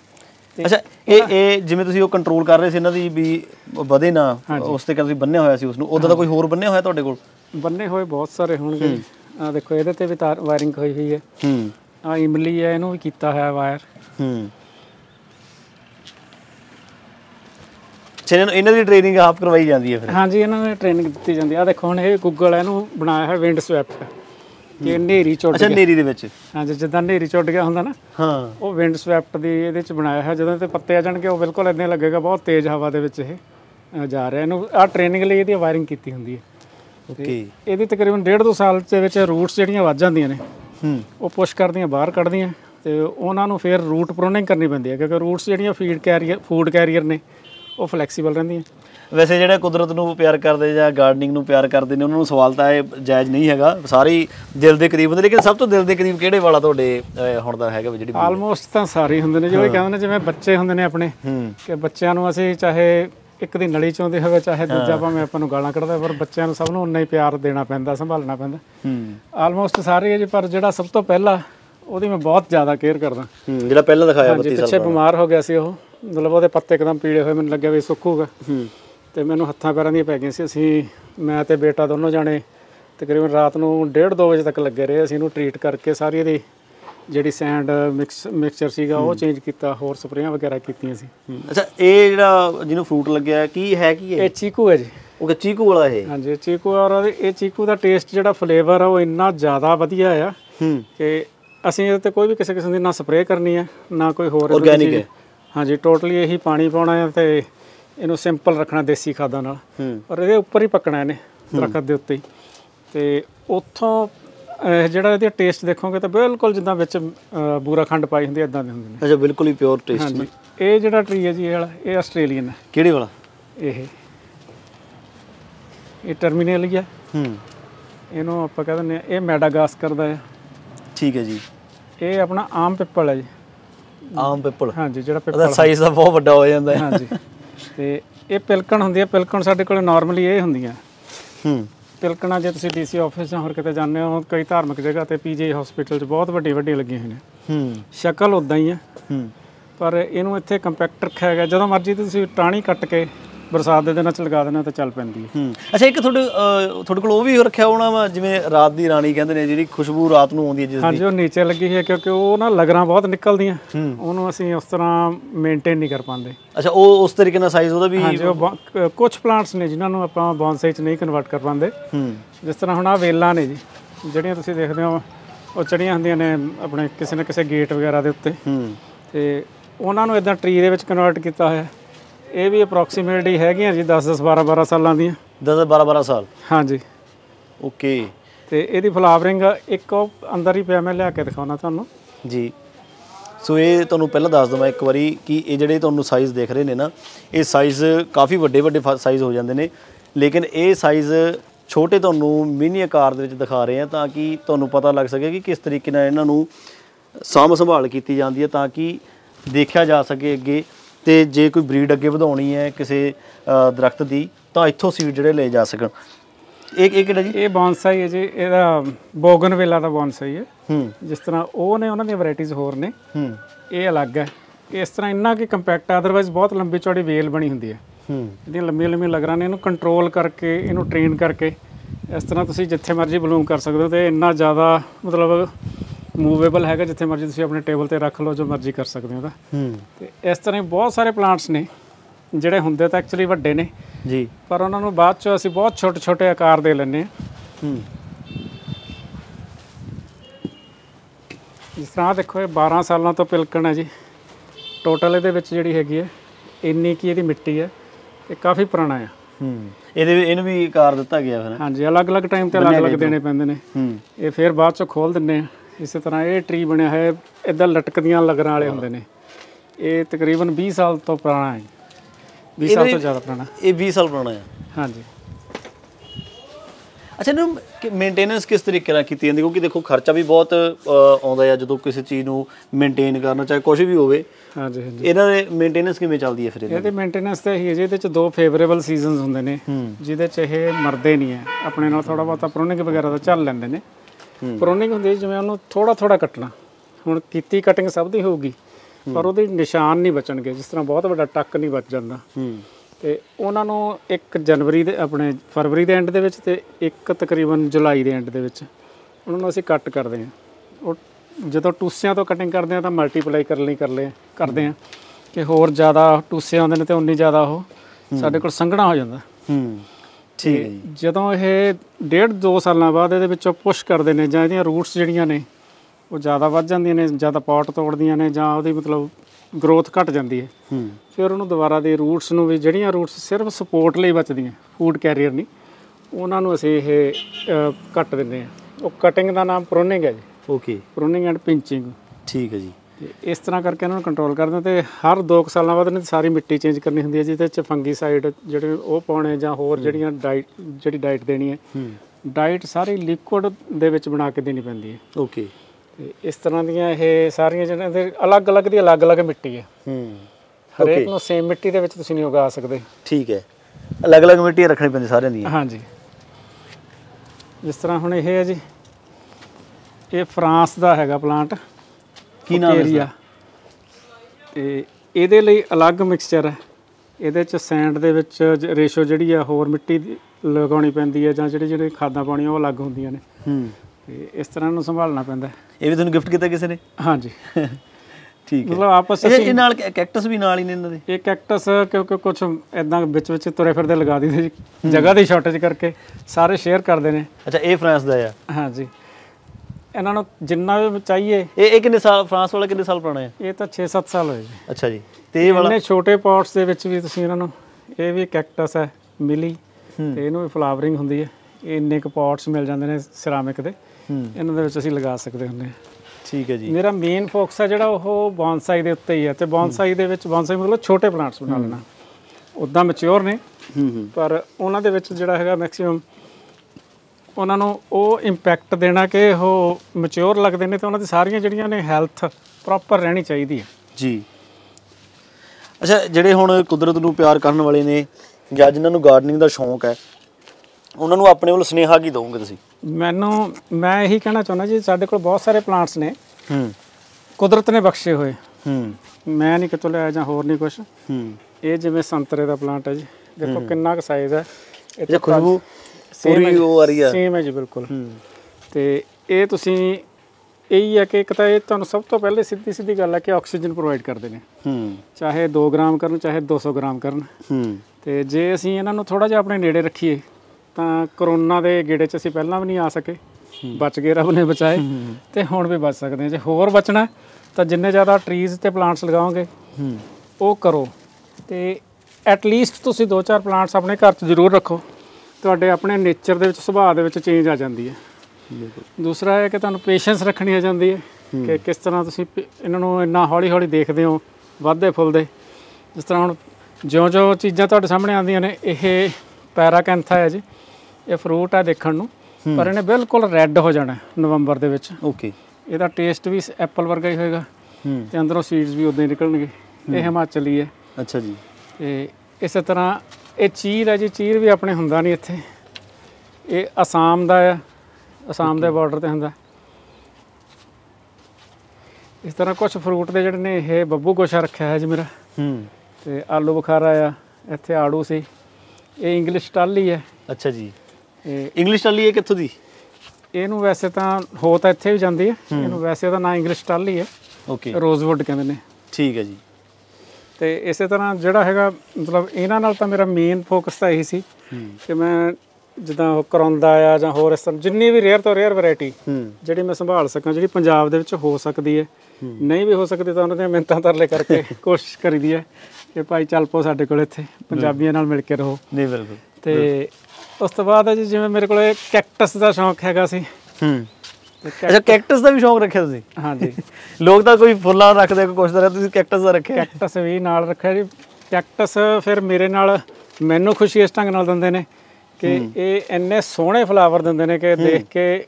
ਅੱਛਾ ਇਹ ਇਹ ਜਿਵੇਂ ਤੁਸੀਂ ਉਹ ਕੰਟਰੋਲ ਕਰ ਰਹੇ ਸੀ ਇਹਨਾਂ ਦੀ ਵੀ ਵਧੇ ਨਾ ਉਸ ਤੇ ਤੁਸੀਂ ਬੰਨਿਆ ਹੋਇਆ ਸੀ ਉਸ ਨੂੰ ਉਦਾਂ ਦਾ ਕੋਈ ਹੋਰ ਬੰਨਿਆ ਹੋਇਆ ਤੁਹਾਡੇ ਕੋਲ? ਬੰਨੇ ਹੋਏ ਬਹੁਤ ਸਾਰੇ ਹੋਣਗੇ। ਆ ਦੇਖੋ ਇਹਦੇ ਤੇ ਵੀ ਤਾਰ ਵਾਇਰਿੰਗ ਹੋਈ ਹੋਈ ਹੈ। ਹੂੰ। ਆ ਇਮਲੀ ਹੈ ਇਹਨੂੰ ਵੀ ਕੀਤਾ ਹੋਇਆ ਵਾਇਰ ਹੂੰ। ਅੱਛਾ, ਇਹਨਾਂ ਨੂੰ ਇਹਨਾਂ ਦੀ ਟ੍ਰੇਨਿੰਗ ਆਪ ਕਰਵਾਈ ਜਾਂਦੀ ਹੈ ਫਿਰ? ਹਾਂਜੀ ਇਹਨਾਂ ਨੇ ਟ੍ਰੇਨਿੰਗ ਦਿੱਤੀ ਜਾਂਦੀ ਆ ਦੇਖੋ ਹੁਣ ਇਹ ਗੂਗਲ ਇਹਨੂੰ ਬਣਾਇਆ ਹੈ ਵਿੰਡ ਸਵੈਪਟ ਕਿ ਨੇਰੀ ਚੁੱਟ ਅੱਛਾ ਨੇਰੀ ਦੇ ਵਿੱਚ? ਹਾਂਜੀ ਜਿੱਦਾਂ ਨੇਰੀ ਚੁੱਟ ਗਿਆ ਹੁੰਦਾ ਨਾ ਹਾਂ। ਉਹ ਵਿੰਡ ਸਵੈਪਟ ਦੀ ਇਹਦੇ ਚ ਬਣਾਇਆ ਹੈ। ਜਦੋਂ ਤੇ ਪੱਤੇ ਆ ਜਾਣਗੇ ਉਹ ਬਿਲਕੁਲ ਇਦਾਂ ਲੱਗੇਗਾ। ਬਹੁਤ ਤੇਜ਼ ਹਵਾ ਦੇ ਵਿੱਚ ਇਹ ਜਾ ਰਿਹਾ। ਇਹਨੂੰ ਆ ਟ੍ਰੇਨਿੰਗ ਲਈ ਇਹਦੀ ਵਾਇਰਿੰਗ ਕੀਤੀ ਹੁੰਦੀ ਹੈ। ਓਕੇ। ਇਹਦੀ ਤਕਰੀਬਨ ਡੇਢ ਦੋ ਸਾਲ ਦੇ ਵਿੱਚ ਰੂਟਸ ਜਿਹੜੀਆਂ ਵੱਜ ਜਾਂਦੀਆਂ ਨੇ ਹੂੰ। ਉਹ ਪੁਸ਼ ਕਰਦੀਆਂ ਬਾਹਰ ਕੱਢਦੀਆਂ। ਤੇ ਉਹਨਾਂ ਨੂੰ ਫਿਰ ਰੂਟ ਪ੍ਰੋਨਿੰਗ ਕਰਨੀ ਪੈਂਦੀ ਹੈ ਕਿਉਂਕਿ ਰੂਟਸ ਜਿਹੜੀਆਂ ਫੀਡ ਕੈਰੀਅਰ ਫੂਡ ਕੈਰੀਅਰ ਨੇ ਉਹ ਫਲੈਕਸੀਬਲ ਰਹਿੰਦੀਆਂ ਵੈਸੇ ਜਿਹੜੇ ਕੁਦਰਤ ਨੂੰ ਪਿਆਰ ਕਰਦੇ ਜਾਂ ਗਾਰਡਨਿੰਗ ਨੂੰ ਪਿਆਰ ਕਰਦੇ ਨੇ ਉਹਨਾਂ ਨੂੰ ਸਵਾਲ ਤਾਂ ਇਹ ਜਾਇਜ਼ ਨਹੀਂ ਹੈਗਾ। ਸਾਰੇ ਦਿਲ ਦੇ ਕਰੀਬ ਹੁੰਦੇ ਲੇਕਿਨ ਸਭ ਤੋਂ ਦਿਲ ਦੇ ਕਰੀਬ ਕਿਹੜੇ ਵਾਲਾ ਤੁਹਾਡੇ ਹੁਣ ਦਾ ਹੈਗਾ ਜਿਹੜੀ ਆਲਮੋਸਟ ਤਾਂ ਸਾਰੇ ਹੁੰਦੇ ਨੇ ਜਿਵੇਂ ਕਹਿੰਦੇ ਨੇ ਜਿਵੇਂ ਬੱਚੇ ਹੁੰਦੇ ਨੇ ਆਪਣੇ ਕਿ ਬੱਚਿਆਂ ਨੂੰ ਅਸੀਂ ਚਾਹੇ ਇੱਕ ਦੀ ਨਲੀ ਚੋਂਦੇ ਹੋਵੇ ਚਾਹੇ ਦੂਜਾ ਭਾਵੇਂ ਆਪਾਂ ਨੂੰ ਗਾਲਾਂ ਕੱਢਦਾ ਪਰ ਬੱਚਿਆਂ ਨੂੰ ਸਭ ਨੂੰ ਉਨਾ ਹੀ ਪਿਆਰ ਦੇਣਾ ਪੈਂਦਾ ਸੰਭਾਲਣਾ ਪੈਂਦਾ। ਆਲਮੋਸਟ ਸਾਰੇ ਜੀ ਪਰ ਜਿਹੜਾ ਸਭ ਤੋਂ ਪਹਿਲਾ ਉਹਦੀ ਮੈਂ ਬਹੁਤ ਜ਼ਿਆਦਾ ਕੇਅਰ ਕਰਦਾ। ਜਿਹੜਾ ਪਹਿਲਾਂ ਦਿਖਾਇਆ ਹਾਂਜੀ 32 ਸਾਲ ਪਿੱਛੇ ਬਿਮਾਰ ਹੋ ਗਿਆ ਸੀ ਉਹ। ਮਤਲਬ ਉਹਦੇ ਪੱਤੇ ਇੱਕਦਮ ਪੀਲੇ ਹੋਏ ਮੈਨੂੰ ਲੱਗਿਆ ਵੀ ਸੁੱਕੂਗਾ। ਹੂੰ। ਤੇ ਮੈਨੂੰ ਹੱਥਾਂ ਪੈਰਾਂ ਦੀਆਂ ਪੈ ਗਈਆਂ ਸੀ। ਅਸੀਂ ਮੈਂ ਤੇ ਬੇਟਾ ਦੋਨੋਂ ਜਾਣੇ ਤਕਰੀਬਨ ਰਾਤ ਨੂੰ 1:30 2 ਵਜੇ ਤੱਕ ਲੱਗੇ ਰਹੇ। ਅਸੀਂ ਇਹਨੂੰ ਟ੍ਰੀਟ ਕਰਕੇ ਸਾਰੀ ਇਹਦੀ ਜਿਹੜੀ ਸੈਂਡ ਮਿਕਸ ਮਿਕਸਚਰ ਸੀਗਾ ਉਹ ਚੇਂਜ ਕੀਤਾ ਹੋਰ ਸਪਰੇਆਂ ਵਗੈਰਾ ਕੀਤੀਆਂ ਸੀ। ਹੂੰ। ਅੱਛਾ ਇਹ ਜਿਹੜਾ ਜਿਹਨੂੰ ਫਰੂਟ ਲੱਗਿਆ ਕੀ ਹੈ ਕੀ ਹੈ? ਇਹ ਚੀਕੂ ਹੈ ਜੀ। ਉਹ ਚੀਕੂ ਵਾਲਾ ਇਹ? ਹਾਂਜੀ ਚੀਕੂ ਔਰ ਇਹ ਚੀਕੂ ਦਾ ਟੇਸਟ ਜਿਹੜਾ ਫਲੇਵਰ ਆ ਉਹ ਇੰਨਾ ਜ਼ਿਆਦਾ ਵਧੀਆ ਆ ਹੂੰ। ਕਿ ਅਸੀਂ ਇਹਦੇ ਤੇ ਕੋਈ ਵੀ ਕਿਸੇ ਕਿਸਮ ਦੀ ਨਾ ਸਪਰੇਅ ਕਰਨੀ ਹੈ ਨਾ ਕੋਈ ਹੋਰ Organic ਚੀਜ਼- ਹਾਂਜੀ ਟੋਟਲੀ ਇਹੀ ਪਾਣੀ ਪਾਉਣਾ ਹੈ ਤੇ ਇਹਨੂੰ ਸਿੰਪਲ ਰੱਖਣਾ ਦੇਸੀ ਖਾਦਾਂ ਨਾਲ। ਹੂੰ। ਪਰ ਇਹਦੇ ਉੱਪਰ ਹੀ ਪੱਕਣਾ ਇਹਨੇ ਦਰਖਤ ਦੇ ਉੱਤੇ ਹੀ। ਤੇ ਉੱਥੋਂ ਜਿਹੜਾ ਇਹਦਾ ਟੇਸਟ ਦੇਖੋਗੇ ਤਾਂ ਬਿਲਕੁਲ ਜਿੱਦਾਂ ਵਿੱਚ ਬੂਰਾ ਖੰਡ ਪਾਈ ਹੁੰਦੀ ਇਦਾਂ ਦੇ ਹੁੰਦੇ ਨੇ। ਅੱਛਾ ਬਿਲਕੁਲ ਹੀ ਪਿਓਰ ਟੇਸਟ ਹਾਂਜੀ। ਇਹ ਜਿਹੜਾ ਟਰੀ ਹੈ ਜੀ ਇਹ ਵਾਲਾ ਇਹ ਆਸਟ੍ਰੇਲੀਅਨ ਹੈ। ਕਿਹੜੇ ਵਾਲਾ? ਇਹ। ਇਹ ਟਰਮੀਨੇਲੀਆ ਹੂੰ ਇਹਨੂੰ ਆਪਾਂ ਕਹਿ ਦਿੰਦੇ ਆ ਇਹ ਮੈਡਾਗਾਸਕਰ ਦਾ ਹੈ। ਠੀਕ ਹੈ ਜੀ। ਇਹ ਆਪਣਾ ਆਮ ਪਿੱਪਲ ਹੈ ਜੀ। ਆਮ ਪਿੱਪਲ। ਹਾਂਜੀ ਜਿਹੜਾ ਉਹਦਾ ਪਿੱਪਲ। ਸਾਈਜ਼ ਤਾਂ ਬਹੁਤ ਵੱਡਾ ਹੋ ਜਾਂਦਾ ਹੈ। ਹਾਂਜੀ। ਤੇ ਇਹ ਪਿਲਕਣ ਹੁੰਦੀ ਹੈ ਪਿਲਕਣ ਸਾਡੇ ਕੋਲ ਨਾਰਮਲੀ ਇਹ ਹੁੰਦੀਆਂ। ਹੂੰ। ਪਿਲਕਣਾ ਜੇ ਤੁਸੀਂ ਡੀਸੀ ਆਫਿਸ ਜਾਂ ਹੋਰ ਕਿਤੇ ਜਾਂਦੇ ਹੋ ਕਈ ਧਾਰਮਿਕ ਜਗ੍ਹਾ ਤੇ ਪੀਜੀ ਹਸਪੀਟਲ 'ਚ ਬਹੁਤ ਵੱਡੀ ਵੱਡੀ ਲੱਗੀਆਂ ਹੋਈਆਂ। ਨੇ ਹੂੰ। ਸ਼ਕਲ ਉਦਾਂ ਹੀ ਹੈ। ਹੂੰ। ਪਰ ਇਹਨੂੰ ਇੱਥੇ ਕੰਪੈਕਟ ਰੱਖਿਆ ਗਿਆ ਜਦੋਂ ਮਰਜ਼ੀ ਤੁਸੀਂ ਟਾਣੀ ਕੱਟ ਕੇ ਬਰਸਾਤ ਦੇ ਦਿਨਾਂ 'ਚ ਲਗਾ ਦੇਣਾ ਤਾਂ ਚੱਲ ਪੈਂਦੀ ਹੈ। ਅੱਛਾ ਇੱਕ ਤੁਹਾਡੇ ਤੁਹਾਡੇ ਕੋਲ ਉਹ ਵੀ ਰੱਖਿਆ ਹੋਣਾ ਵਾ ਜਿਵੇਂ ਰਾਤ ਦੀ ਰਾਣੀ ਕਹਿੰਦੇ ਨੇ ਜਿਹੜੀ ਖੁਸ਼ਬੂ ਰਾਤ ਨੂੰ ਆਉਂਦੀ ਹੈ ਜਿਸ ਦੀ? ਹਾਂਜੀ ਉਹ ਨੀਚੇ ਲੱਗੀ ਹੈ ਕਿਉਂਕਿ ਉਹ ਨਾ ਲਗਰਾਂ ਬਹੁਤ ਨਿਕਲਦੀਆਂ। ਉਹਨੂੰ ਅਸੀਂ ਉਸ ਤਰ੍ਹਾਂ ਮੇਨਟੇਨ ਨਹੀਂ ਕਰ ਪਾਉਂਦੇ। ਅੱਛਾ ਉਹ ਉਸ ਤਰੀਕੇ ਨਾਲ ਸਾਈਜ਼ ਉਹਦਾ ਵੀ ਹਾਂਜੀ ਉਹ ਕੁਝ ਪਲਾਂਟਸ ਨੇ ਜਿਨ੍ਹਾਂ ਨੂੰ ਆਪਾਂ ਬੌਨਸਾਈ 'ਚ ਨਹੀਂ ਕਨਵਰਟ ਕਰ ਪਾਉਂਦੇ। ਜਿਸ ਤਰ੍ਹਾਂ ਹੁਣ ਆ ਵੇਲਾਂ ਨੇ ਜੀ ਜਿਹੜੀਆਂ ਤੁਸੀਂ ਦੇਖਦੇ ਹੋ ਉਹ ਚੜੀਆਂ ਹੁੰਦੀਆਂ ਨੇ ਆਪਣੇ ਕਿਸੇ ਨਾ ਕਿਸੇ ਗੇਟ ਵਗੈਰਾ ਦੇ ਉੱਤੇ। ਤੇ ਉਹਨਾਂ ਨੂੰ ਇਦਾਂ ਟਰੀ ਦੇ ਵਿੱਚ ਕਨਵਰਟ ਕੀਤਾ ਹੋਇਆ। ਇਹ ਵੀ ਅਪਰੋਕਸੀਮੇਟਲੀ ਹੈਗੀਆਂ ਜੀ 10 10 12 12 ਸਾਲਾਂ ਦੀਆਂ। 10 12 12 ਸਾਲ? ਹਾਂਜੀ। ਓਕੇ ਤੇ ਇਹਦੀ ਫਲਾਵਰਿੰਗ ਇੱਕ ਉਹ ਅੰਦਰ ਹੀ ਪਿਆ ਮੈਂ ਲਿਆ ਕੇ ਦਿਖਾਉਣਾ ਤੁਹਾਨੂੰ। ਜੀ। ਸੋ ਇਹ ਤੁਹਾਨੂੰ ਪਹਿਲਾਂ ਦੱਸ ਦਵਾਂ ਇੱਕ ਵਾਰੀ ਕਿ ਇਹ ਜਿਹੜੇ ਤੁਹਾਨੂੰ ਸਾਈਜ਼ ਦੇਖ ਰਹੇ ਨੇ ਨਾ ਇਹ ਸਾਈਜ਼ ਕਾਫੀ ਵੱਡੇ ਵੱਡੇ ਸਾਈਜ਼ ਹੋ ਜਾਂਦੇ ਨੇ। ਲੇਕਿਨ ਇਹ ਸਾਈਜ਼ ਛੋਟੇ ਤੁਹਾਨੂੰ ਮਿਨੀ ਆਕਾਰ ਦੇ ਵਿੱਚ ਦਿਖਾ ਰਹੇ ਆ ਤਾਂ ਕਿ ਤੁਹਾਨੂੰ ਪਤਾ ਲੱਗ ਸਕੇ ਕਿ ਕਿਸ ਤਰੀਕੇ ਨਾਲ ਇਹਨਾਂ ਨੂੰ ਸਾਂਭ ਸੰਭਾਲ ਕੀਤੀ ਜਾਂਦੀ ਹੈ ਤਾਂ ਕਿ ਦੇਖਿਆ ਜਾ ਸਕੇ ਅੱਗੇ। ਤੇ ਜੇ ਕੋਈ ਬਰੀਡ ਅੱਗੇ ਵਧਾਉਣੀ ਹੈ ਕਿਸੇ ਦਰਖਤ ਦੀ ਤਾਂ ਇੱਥੋਂ ਸੀਡ ਜਿਹੜੇ ਲਏ ਜਾ ਸਕਣ। ਇਹ ਇਹ ਕਿਹੜਾ ਜੀ? ਇਹ ਬੌਨਸਾਈ ਹੈ ਜੀ ਇਹਦਾ ਬੋਗਨਵੇਲਾ ਦਾ ਬੌਨਸਾਈ ਹੈ। ਹੂੰ। ਜਿਸ ਤਰ੍ਹਾਂ ਉਹ ਨੇ ਉਹਨਾਂ ਦੀਆਂ ਵੈਰਾਈਟੀਆਂ ਹੋਰ ਨੇ। ਹੂੰ। ਇਹ ਅਲੱਗ ਹੈ। ਇਸ ਤਰ੍ਹਾਂ ਇੰਨਾ ਕਿ ਕੰਪੈਕਟ ਅਦਰਵਾਈਜ਼ ਬਹੁਤ ਲੰਬੀ ਚੌੜੀ ਵੇਲ ਬਣੀ ਹੁੰਦੀ ਹੈ। ਹੂੰ। ਇਹਦੀਆਂ ਲੰਬੀਆਂ ਲੰਬੀਆਂ ਲਗਰਾਂ ਨੇ ਇਹਨੂੰ ਕੰਟਰੋਲ ਕਰਕੇ ਇਹਨੂੰ ਟ੍ਰੇਨ ਕਰਕੇ ਇਸ ਤਰ੍ਹਾਂ ਤੁਸੀਂ ਜਿੱਥੇ ਮਰਜ਼ੀ ਬਲੂਮ ਕਰ ਸਕਦੇ ਹੋ ਤੇ ਇੰਨਾ ਜ਼ਿਆਦਾ ਮਤਲਬ ਮੂਵੇਬਲ ਹੈਗਾ ਜਿੱਥੇ ਮਰਜ਼ੀ ਤੁਸੀਂ ਆਪਣੇ ਟੇਬਲ ਤੇ ਰੱਖ ਲਓ ਜੋ ਮਰਜ਼ੀ ਕਰ ਸਕਦੇ ਹੋ ਤਾਂ। ਹੂੰ। ਤੇ ਇਸ ਤਰ੍ਹਾਂ ਹੀ ਬਹੁਤ ਸਾਰੇ ਪਲਾਂਟਸ ਨੇ ਜਿਹੜੇ ਹੁੰਦੇ ਤਾਂ ਐਕਚੁਅਲੀ ਵੱਡੇ ਨੇ। ਜੀ। ਪਰ ਉਹਨਾਂ ਨੂੰ ਬਾਅਦ ਚ ਅਸੀਂ ਬਹੁਤ ਛੋਟੇ ਛੋਟੇ ਆਕਾਰ ਦੇ ਲੈਂਦੇ ਹਾਂ। ਹੂੰ। ਜਿਸ ਤਰ੍ਹਾਂ ਦੇਖੋ ਇਹ 12 ਸਾਲਾਂ ਤੋਂ ਪਿਲਕਣ ਹੈ ਜੀ। ਟੋਟਲ ਇਹਦੇ ਵਿੱਚ ਜਿਹੜੀ ਹੈਗੀ ਹੈ ਇੰਨੀ ਕੀ ਇਹਦੀ ਮਿੱਟੀ ਹੈ ਇਹ ਕਾਫੀ ਪੁਰਾਣਾ ਹੈ। ਹੂੰ। ਇਹਦੇ ਇਹਨੂੰ ਵੀ ਆਕਾਰ ਦਿੱਤਾ ਗਿਆ ਫਿਰ। ਹਾਂਜੀ ਅਲੱਗ-ਅਲੱਗ ਟਾਈਮ ਤੇ ਅਲੱਗ-ਅਲੱਗ ਦੇਣੇ ਪੈਂਦੇ ਨੇ। ਹੂੰ। ਇਹ ਫਿਰ ਬਾਅਦ ਚ ਖੋਲ ਦਿੰਨੇ ਆ ਇਸੇ ਤਰ੍ਹਾਂ ਇਹ ਟਰੀ ਬਣਿਆ ਹੈ ਇਦਾਂ ਲਟਕਦੀਆਂ ਲੱਗਣ ਵਾਲੇ ਹੁੰਦੇ ਨੇ। ਇਹ ਤਕਰੀਬਨ 20 ਸਾਲ ਤੋਂ ਪੁਰਾਣਾ ਹੈ 20 ਸਾਲ ਤੋਂ ਜ਼ਿਆਦਾ ਪੁਰਾਣਾ। ਇਹ 20 ਸਾਲ ਪੁਰਾਣਾ ਹੈ। ਹਾਂਜੀ। ਅੱਛਾ ਇਹਨੂੰ ਮੇਨਟੇਨੈਂਸ ਕਿਸ ਤਰੀਕੇ ਨਾਲ ਕੀਤੀ ਜਾਂਦੀ? ਕਿਉਂਕਿ ਦੇਖੋ ਖਰਚਾ ਵੀ ਬਹੁਤ ਆਉਂਦਾ ਹੈ। ਜਦੋਂ ਕਿਸੇ ਚੀਜ਼ ਨੂੰ ਮੇਨਟੇਨ ਕਰਨਾ ਚਾਹੇ ਕੁਝ ਵੀ ਹੋਵੇ ਹਾਂਜੀ ਹਾਂਜੀ। ਇਹਨਾਂ ਦੇ ਮੇਨਟੇਨੈਂਸ ਕਿਵੇਂ ਚੱਲਦੀ ਹੈ ਫਿਰ ਇਹਦੀ ਇਹਦੇ ਮੇਨਟੇਨੈਂਸ ਤੇ ਹੀ ਹੈ ਜੀ ਇਹਦੇ ਚ ਦੋ ਫੇਵਰੇਬਲ ਸੀਜ਼ਨਸ ਹੁੰਦੇ ਨੇ ਜਿਹਦੇ ਚ ਇਹ ਮਰਦੇ ਨਹੀਂ ਹੈ। ਆਪਣੇ ਨਾਲ ਥੋੜਾ ਬਹੁਤਾ ਪ੍ਰੂਨਿੰਗ ਵਗੈਰਾ ਦਾ ਚੱਲ ਲੈਂਦੇ ਨੇ। ਪ੍ਰੂਨਿੰਗ ਹੁੰਦੀ ਹੈ ਜਿਵੇਂ ਉਹਨੂੰ ਥੋੜਾ ਥੋੜਾ ਕੱਟਣਾ। ਹੁਣ ਕੀਤੀ ਕਟਿੰਗ ਸਭ ਦੀ ਹੋਊਗੀ ਪਰ ਉਹਦੇ ਨਿਸ਼ਾਨ ਨਹੀਂ ਬਚਣਗੇ ਜਿਸ ਤਰ੍ਹਾਂ ਬਹੁਤ ਵੱਡਾ ਟੱਕ ਨਹੀਂ ਬਚ ਜਾਂਦਾ। ਹੂੰ। ਤੇ ਉਹਨਾਂ ਨੂੰ ਇੱਕ ਜਨਵਰੀ ਦੇ ਆਪਣੇ ਫਰਵਰੀ ਦੇ ਐਂਡ ਦੇ ਵਿੱਚ ਤੇ ਇੱਕ ਤਕਰੀਬਨ ਜੁਲਾਈ ਦੇ ਐਂਡ ਦੇ ਵਿੱਚ ਉਹਨਾਂ ਨੂੰ ਅਸੀਂ ਕੱਟ ਕਰਦੇ ਹਾਂ। ਉਹ ਜਦੋਂ ਟੂਸਿਆਂ ਤੋਂ ਕਟਿੰਗ ਕਰਦੇ ਆ ਤਾਂ ਮਲਟੀਪਲਾਈ ਕਰਨ ਲਈ ਕਰ ਲੈ ਕਰਦੇ ਆ ਕਿ ਹੋਰ ਜ਼ਿਆਦਾ ਟੂਸੇ ਆਉਂਦੇ ਨੇ ਤੇ ਉਨੀ ਜ਼ਿਆਦਾ ਉਹ ਸਾਡੇ ਕੋਲ ਸੰਘਣਾ ਹੋ ਜਾਂਦਾ। ਹੂੰ। ਠੀਕ ਹੈ ਜੀ। ਜਦੋਂ ਇਹ ਡੇਢ ਦੋ ਸਾਲਾਂ ਬਾਅਦ ਇਹਦੇ ਵਿੱਚੋਂ ਪੁਸ਼ ਕਰਦੇ ਨੇ ਜਾਂ ਇਹਦੀਆਂ ਰੂਟਸ ਜਿਹੜੀਆਂ ਨੇ ਉਹ ਜ਼ਿਆਦਾ ਵੱਧ ਜਾਂਦੀਆਂ ਨੇ ਜ਼ਿਆਦਾ ਪੌਟ ਤੋੜਦੀਆਂ ਨੇ ਜਾਂ ਉਹਦੀ ਮਤਲਬ ਗਰੋਥ ਘਟ ਜਾਂਦੀ ਹੈ। ਹੂੰ। ਫਿਰ ਉਹਨੂੰ ਦੁਬਾਰਾ ਦੇ ਰੂਟਸ ਨੂੰ ਵੀ ਜਿਹੜੀਆਂ ਰੂਟਸ ਸਿਰਫ ਸਪੋਰਟ ਲਈ ਬਚਦੀਆਂ ਫੂਡ ਕੈਰੀਅਰ ਨਹੀਂ ਉਹਨਾਂ ਨੂੰ ਅਸੀਂ ਇਹ ਕੱਟ ਦਿੰਦੇ ਆ ਉਹ ਕਟਿੰਗ ਦਾ ਨਾਮ ਪ੍ਰੂਨਿੰਗ ਹੈ ਜੀ। ਓਕੇ। Pruning and pinching. ਠੀਕ ਹੈ ਜੀ। ਤੇ ਇਸ ਤਰ੍ਹਾਂ ਕਰਕੇ ਇਹਨਾਂ ਨੂੰ ਕੰਟਰੋਲ ਕਰਦੇ ਤੇ ਹਰ 2 ਸਾਲਾਂ ਬਾਅਦ ਇਹਨਾਂ ਦੀ ਸਾਰੀ ਮਿੱਟੀ ਚੇਂਜ ਕਰਨੀ ਹੁੰਦੀ ਹੈ ਜਿਹਦੇ ਚ ਫੰਗੀਸਾਈਡ ਜਿਹੜੇ ਉਹ ਪਾਉਣੇ ਜਾਂ ਹੋਰ ਜਿਹੜੀਆਂ ਡਾਈਟ ਜਿਹੜੀ ਡਾਈਟ ਦੇਣੀ ਹੈ ਹੂੰ। ਡਾਈਟ ਸਾਰੀ ਲਿਕੁਇਡ ਦੇ ਵਿੱਚ ਬਣਾ ਕੇ ਦੇਣੀ ਪੈਂਦੀ ਹੈ। ਓਕੇ ਤੇ ਇਸ ਤਰ੍ਹਾਂ ਦੀਆਂ ਇਹ ਸਾਰੀਆਂ ਜਿਹੜੀਆਂ ਦੇ ਅਲੱਗ-ਅਲੱਗ ਦੀ ਅਲੱਗ-ਅਲੱਗ ਮਿੱਟੀ ਹੈ। ਹੂੰ। ਹਰੇਕ ਨੂੰ ਸੇਮ ਮਿੱਟੀ ਦੇ ਵਿੱਚ ਤੁਸੀਂ ਨਹੀਂ ਉਗਾ ਸਕਦੇ। ਠੀਕ ਹੈ। ਅਲੱਗ-ਅਲੱਗ ਮਿੱਟੀਆਂ ਰੱਖਣੀ ਪੈਂਦੀ ਸਾਰਿਆਂ ਦੀਆਂ। ਹਾਂਜੀ। ਜਿਸ ਤਰ੍ਹਾਂ ਹੁਣ ਇਹ ਹੈ ਜੀ ਇਹ ਫਰਾਂਸ ਦਾ ਹੈਗਾ ਪਲਾਂਟ ਕੀ ਨਾਮ ਹੈ ਏਰੀਆ ਤੇ ਇਹਦੇ ਲਈ ਅਲੱਗ ਮਿਕਸਚਰ ਹੈ। ਇਹਦੇ ਚ ਸੈਂਡ ਦੇ ਵਿੱਚ ਰੇਸ਼ੋ ਜਿਹੜੀ ਆ ਹੋਰ ਮਿੱਟੀ ਲਗਾਉਣੀ ਪੈਂਦੀ ਹੈ ਜਾਂ ਜਿਹੜੀ ਜਿਹੜੀ ਖਾਦਾਂ ਪਾਉਣੀਆਂ ਉਹ ਅਲੱਗ ਹੁੰਦੀਆਂ ਨੇ। ਹੂੰ। ਤੇ ਇਸ ਤਰ੍ਹਾਂ ਇਹਨੂੰ ਸੰਭਾਲਣਾ ਪੈਂਦਾ। ਇਹ ਵੀ ਤੁਹਾਨੂੰ ਗਿਫਟ ਕੀਤਾ ਕਿਸੇ ਨੇ? ਹਾਂਜੀ। ਠੀਕ ਹੈ। ਮਤਲਬ ਆਪਸ ਵਿੱਚ ਇਹ ਨਾਲ ਕੈਕਟਸ ਵੀ ਨਾਲ ਹੀ ਨੇ ਇਹਨਾਂ ਦੇ? ਇਹ ਕੈਕਟਸ ਕਿਉਂਕਿ ਕੁਝ ਐਦਾਂ ਵਿੱਚ ਵਿੱਚ ਤੁਰੇ ਫਿਰਦੇ ਲਗਾ ਦਿੰਦੇ ਜੀ। ਜਗ੍ਹਾ ਦੀ ਸ਼ਾਰਟੇਜ ਕਰਕੇ ਸਾਰੇ ਸ਼ੇਅਰ ਕਰਦੇ ਨੇ। ਅੱਛਾ ਇਹ ਫਰਾਂਸ ਦਾ ਆ। ਹਾਂਜੀ। ਇਹਨਾਂ ਨੂੰ ਜਿੰਨਾ ਵੀ ਚਾਹੀਏ। ਇਹ ਇਹ ਕਿੰਨੇ ਸਾਲ ਫਰਾਂਸ ਵਾਲਾ ਕਿੰਨੇ ਸਾਲ ਪੁਰਾਣਾ ਹੈ ਇਹ ਤਾਂ 6-7 ਸਾਲ ਹੋਏ ਜੀ। ਅੱਛਾ ਜੀ। ਤੇ ਇਹ ਵਾਲਾ? ਛੋਟੇ ਪੌਟਸ ਦੇ ਵਿੱਚ ਵੀ ਤੁਸੀਂ ਇਹਨਾਂ ਨੂੰ ਇਹ ਵੀ ਕੈਕਟਸ ਹੈ ਮਿਲੀ। ਤੇ ਇਹਨੂੰ ਵੀ ਫਲਾਵਰਿੰਗ ਹੁੰਦੀ ਹੈ। ਇਹ ਇੰਨੇ ਕੁ ਪੌਟਸ ਮਿਲ ਜਾਂਦੇ ਨੇ ਸਿਰਾਮਿਕ ਦੇ। ਇਹਨਾਂ ਦੇ ਵਿੱਚ ਅਸੀਂ ਲਗਾ ਸਕਦੇ ਹੁੰਦੇ ਹਾਂ। ਠੀਕ ਹੈ ਜੀ। ਮੇਰਾ ਮੇਨ ਫੋਕਸ ਹੈ ਜਿਹੜਾ ਉਹ ਬੌਨਸਾਈ ਦੇ ਉੱਤੇ ਹੀ ਹੈ। ਤੇ ਬੌਨਸਾਈ ਦੇ ਵਿੱਚ ਬੌਨਸਾਈ ਮਤਲਬ ਛੋਟੇ ਪਲਾਂਟਸ ਬਣਾ ਲੈਣਾ। ਉਦਾਂ ਮੈਚੁਰ ਨੇ। ਪਰ ਉਹਨਾਂ ਦੇ ਵਿੱਚ ਜਿਹੜਾ ਹੈਗਾ ਮੈਕਸਿਮਮ ਉਹਨਾਂ ਨੂੰ ਉਹ ਇੰਪੈਕਟ ਦੇਣਾ ਕਿ ਉਹ ਮੈਚੁਰ ਲੱਗਦੇ ਨੇ ਤੇ ਉਹਨਾਂ ਦੀ ਸਾਰੀਆਂ ਜਿਹੜੀਆਂ ਨੇ ਹੈਲਥ ਪ੍ਰੋਪਰ ਰਹਿਣੀ ਚਾਹੀਦੀ ਹੈ। ਜੀ। ਅੱਛਾ ਜਿਹੜੇ ਹੁਣ ਕੁਦਰਤ ਨੂੰ ਪਿਆਰ ਕਰਨ ਵਾਲੇ ਨੇ ਜਾਂ ਜਿਨ੍ਹਾਂ ਨੂੰ ਗਾਰਡਨਿੰਗ ਦਾ ਸ਼ੌਂਕ ਹੈ ਉਹਨਾਂ ਨੂੰ ਆਪਣੇ ਵੱਲ ਸੁਨੇਹਾ ਕੀ ਦਵੋਗੇ ਤੁਸੀਂ? ਮੈਨੂੰ ਮੈਂ ਇਹੀ ਕਹਿਣਾ ਚਾਹੁੰਦਾ ਜੀ ਸਾਡੇ ਕੋਲ ਬਹੁਤ ਸਾਰੇ ਪਲਾਂਟਸ ਨੇ। ਹੂੰ। ਕੁਦਰਤ ਨੇ ਬਖਸ਼ੇ ਹੋਏ। ਹੂੰ। ਮੈਂ ਨਹੀਂ ਕਿਤੋਂ ਲਿਆ ਜਾਂ ਹੋਰ ਨਹੀਂ ਕੁਝ ਹੂੰ। ਇਹ ਜਿਵੇਂ ਸੰਤਰੇ ਦਾ ਪਲਾਂਟ ਹੈ ਜੀ। ਦੇਖੋ ਕਿੰਨਾ ਕੁ ਸਾਈਜ਼ ਹੈ। ਇਹ ਖੁਸ਼ਬੂ ਪੂਰੀ ਉਹ ਆ ਰਹੀ ਆ। ਸੇਮ ਹੈ ਜੀ ਬਿਲਕੁਲ। ਤੇ ਇਹ ਤੁਸੀਂ ਇਹੀ ਹੈ ਕਿ ਇੱਕ ਤਾਂ ਇਹ ਤੁਹਾਨੂੰ ਸਭ ਤੋਂ ਪਹਿਲੇ ਸਿੱਧੀ ਸਿੱਧੀ ਗੱਲ ਹੈ ਕਿ ਆਕਸੀਜਨ ਪ੍ਰੋਵਾਈਡ ਕਰਦੇ ਨੇ। ਹੂੰ। ਚਾਹੇ 2 ਗ੍ਰਾਮ ਕਰਨ ਚਾਹੇ 200 ਗ੍ਰਾਮ ਕਰਨ। ਹੂੰ। ਤੇ ਜੇ ਅਸੀਂ ਇਹਨਾਂ ਨੂੰ ਥੋੜਾ ਜਿਹਾ ਆਪਣੇ ਨੇੜੇ ਰੱਖੀਏ ਤਾਂ ਕਰੋਨਾ ਦੇ ਗੇੜੇ 'ਚ ਅਸੀਂ ਪਹਿਲਾਂ ਵੀ ਨਹੀਂ ਆ ਸਕੇ। ਬਚ ਗਏ ਰੱਬ ਨੇ ਬਚਾਏ। ਤੇ ਹੁਣ ਵੀ ਬਚ ਸਕਦੇ ਹਾਂ ਜੇ ਹੋਰ ਬਚਣਾ ਤਾਂ ਜਿੰਨੇ ਜ਼ਿਆਦਾ ਟਰੀਜ਼ ਤੇ ਪਲਾਂਟਸ ਲਗਾਓਗੇ ਹੂੰ। ਉਹ ਕਰੋ। ਤੇ ਐਟ ਲੀਸਟ ਤੁਸੀਂ 2-4 ਪਲਾਂਟਸ ਆਪਣੇ ਘਰ 'ਚ ਜ਼ਰੂਰ ਰੱਖੋ। ਤੁਹਾਡੇ ਆਪਣੇ ਨੇਚਰ ਦੇ ਵਿੱਚ ਸੁਭਾਅ ਦੇ ਵਿੱਚ ਚੇਂਜ ਆ ਜਾਂਦੀ ਹੈ। ਦੂਸਰਾ ਹੈ ਕਿ ਤੁਹਾਨੂੰ ਪੇਸ਼ੈਂਸ ਰੱਖਣੀ ਆ ਜਾਂਦੀ ਹੈ ਕਿ ਕਿਸ ਤਰ੍ਹਾਂ ਤੁਸੀਂ ਇਹਨਾਂ ਨੂੰ ਇੰਨਾ ਹੌਲੀ ਹੌਲੀ ਦੇਖਦੇ ਹੋ ਵੱਧਦੇ ਫੁੱਲਦੇ। ਜਿਸ ਤਰ੍ਹਾਂ ਹੁਣ ਜਿਉਂ-ਜਿਉਂ ਚੀਜ਼ਾਂ ਤੁਹਾਡੇ ਸਾਹਮਣੇ ਆਉਂਦੀਆਂ ਨੇ ਇਹ ਪੈਰਾਕੈਂਥਾ ਹੈ ਜੀ। ਇਹ ਫਰੂਟ ਹੈ ਦੇਖਣ ਨੂੰ ਪਰ ਇਹਨੇ ਬਿਲਕੁਲ ਰੈੱਡ ਹੋ ਜਾਣਾ ਨਵੰਬਰ ਦੇ ਵਿੱਚ। ਓਕੇ ਇਹਦਾ ਟੇਸਟ ਵੀ ਐਪਲ ਵਰਗਾ ਹੀ ਹੋਏਗਾ ਤੇ ਅੰਦਰੋਂ ਸੀਡਸ ਵੀ ਉਦਾਂ ਹੀ ਨਿਕਲਣਗੇ। ਇਹ ਹਿਮਾਚਲੀ ਹੈ। ਅੱਛਾ ਜੀ। ਤੇ ਇਸੇ ਤਰ੍ਹਾਂ ਇਹ ਚੀਰ ਹੈ ਜੀ ਚੀਰ ਵੀ ਆਪਣੇ ਹੁੰਦਾ ਨਹੀਂ ਇੱਥੇ। ਇਹ ਅਸਾਮ ਦਾ ਹੈ ਅਸਾਮ ਦੇ ਬਾਰਡਰ ਤੇ ਹੁੰਦਾ। ਇਸ ਤਰ੍ਹਾਂ ਕੁਝ ਫਰੂਟ ਦੇ ਜਿਹੜੇ ਨੇ ਇਹ ਬੱਬੂ ਗੋਸ਼ਾ ਰੱਖਿਆ ਹੈ ਜੀ ਮੇਰਾ। ਹੂੰ। ਤੇ ਆਲੂ ਬੁਖਾਰਾ ਆ ਇੱਥੇ ਆੜੂ ਸੀ। ਇਹ ਇੰਗਲਿਸ਼ ਟਾਲੀ ਹੈ। ਅੱਛਾ ਜੀ। ਇਹ ਇੰਗਲਿਸ਼ ਟੱਲੀ ਹੈ ਕਿੱਥੋਂ ਦੀ? ਇਹਨੂੰ ਵੈਸੇ ਤਾਂ ਹੋ ਤਾਂ ਇੱਥੇ ਵੀ ਜਾਂਦੀ ਹੈ। ਇਹਨੂੰ ਵੈਸੇ ਤਾਂ ਨਾਂ ਇੰਗਲਿਸ਼ ਟਾਲੀ ਹੈ। ਓਕੇ ਰੋਜ਼ਵੁੱਡ ਕਹਿੰਦੇ ਨੇ। ਠੀਕ ਹੈ ਜੀ। ਤੇ ਇਸੇ ਤਰ੍ਹਾਂ ਜਿਹੜਾ ਹੈਗਾ ਮਤਲਬ ਇਹਨਾਂ ਨਾਲ ਤਾਂ ਮੇਰਾ ਮੇਨ ਫੋਕਸ ਤਾਂ ਇਹੀ ਸੀ ਕਿ ਮੈਂ ਜਿੱਦਾਂ ਉਹ ਕਰੌਂਦਾ ਆ ਜਾਂ ਹੋਰ ਇਸ ਤਰ੍ਹਾਂ ਜਿੰਨੀ ਵੀ ਰੇਅਰ ਤੋਂ ਰੇਅਰ ਵੈਰਾਈਟੀ ਜਿਹੜੀ ਮੈਂ ਸੰਭਾਲ ਸਕਾਂ ਜਿਹੜੀ ਪੰਜਾਬ ਦੇ ਵਿੱਚ ਹੋ ਸਕਦੀ ਹੈ। ਨਹੀਂ ਵੀ ਹੋ ਸਕਦੀ ਤਾਂ ਉਹਨਾਂ ਦੀਆਂ ਮਿੰਤਾਂ ਤਰਲੇ ਕਰਕੇ ਕੋਸ਼ਿਸ਼ ਕਰੀਦੀ ਹੈ ਕਿ ਭਾਈ ਚੱਲ ਪੋ ਸਾਡੇ ਕੋਲ ਇੱਥੇ ਪੰਜਾਬੀਆਂ ਨਾਲ ਮਿਲ ਕੇ ਰਹੋ। ਨਹੀਂ ਬਿਲਕੁਲ। ਤੇ ਉਸ ਤੋਂ ਬਾਅਦ ਜੀ ਜਿਵੇਂ ਮੇਰੇ ਕੋਲ ਕੈਕਟਸ ਦਾ ਸ਼ੌਂਕ ਹੈਗਾ ਸੀ। ਹੂੰ। ਅੱਛਾ ਕੈਕਟਸ ਦਾ ਵੀ ਸ਼ੌਂਕ ਰੱਖਿਆ ਤੁਸੀਂ? ਹਾਂਜੀ। ਲੋਕ ਤਾਂ ਕੋਈ ਫੁੱਲਾਂ ਰੱਖਦੇ ਕੋਈ ਕੁਛ ਤਰ੍ਹਾਂ ਤੁਸੀਂ ਕੈਕਟਸ ਦਾ ਰੱਖਿਆ? ਕੈਕਟਸ ਵੀ ਨਾਲ ਰੱਖਿਆ ਜੀ। ਕੈਕਟਸ ਫਿਰ ਮੇਰੇ ਨਾਲ ਮੈਨੂੰ ਖੁਸ਼ੀ ਇਸ ਢੰਗ ਨਾਲ ਦਿੰਦੇ ਨੇ ਕਿ ਇਹ ਇੰਨੇ ਸੋਹਣੇ ਫਲਾਵਰ ਦਿੰਦੇ ਨੇ ਕਿ ਦੇਖ ਕੇ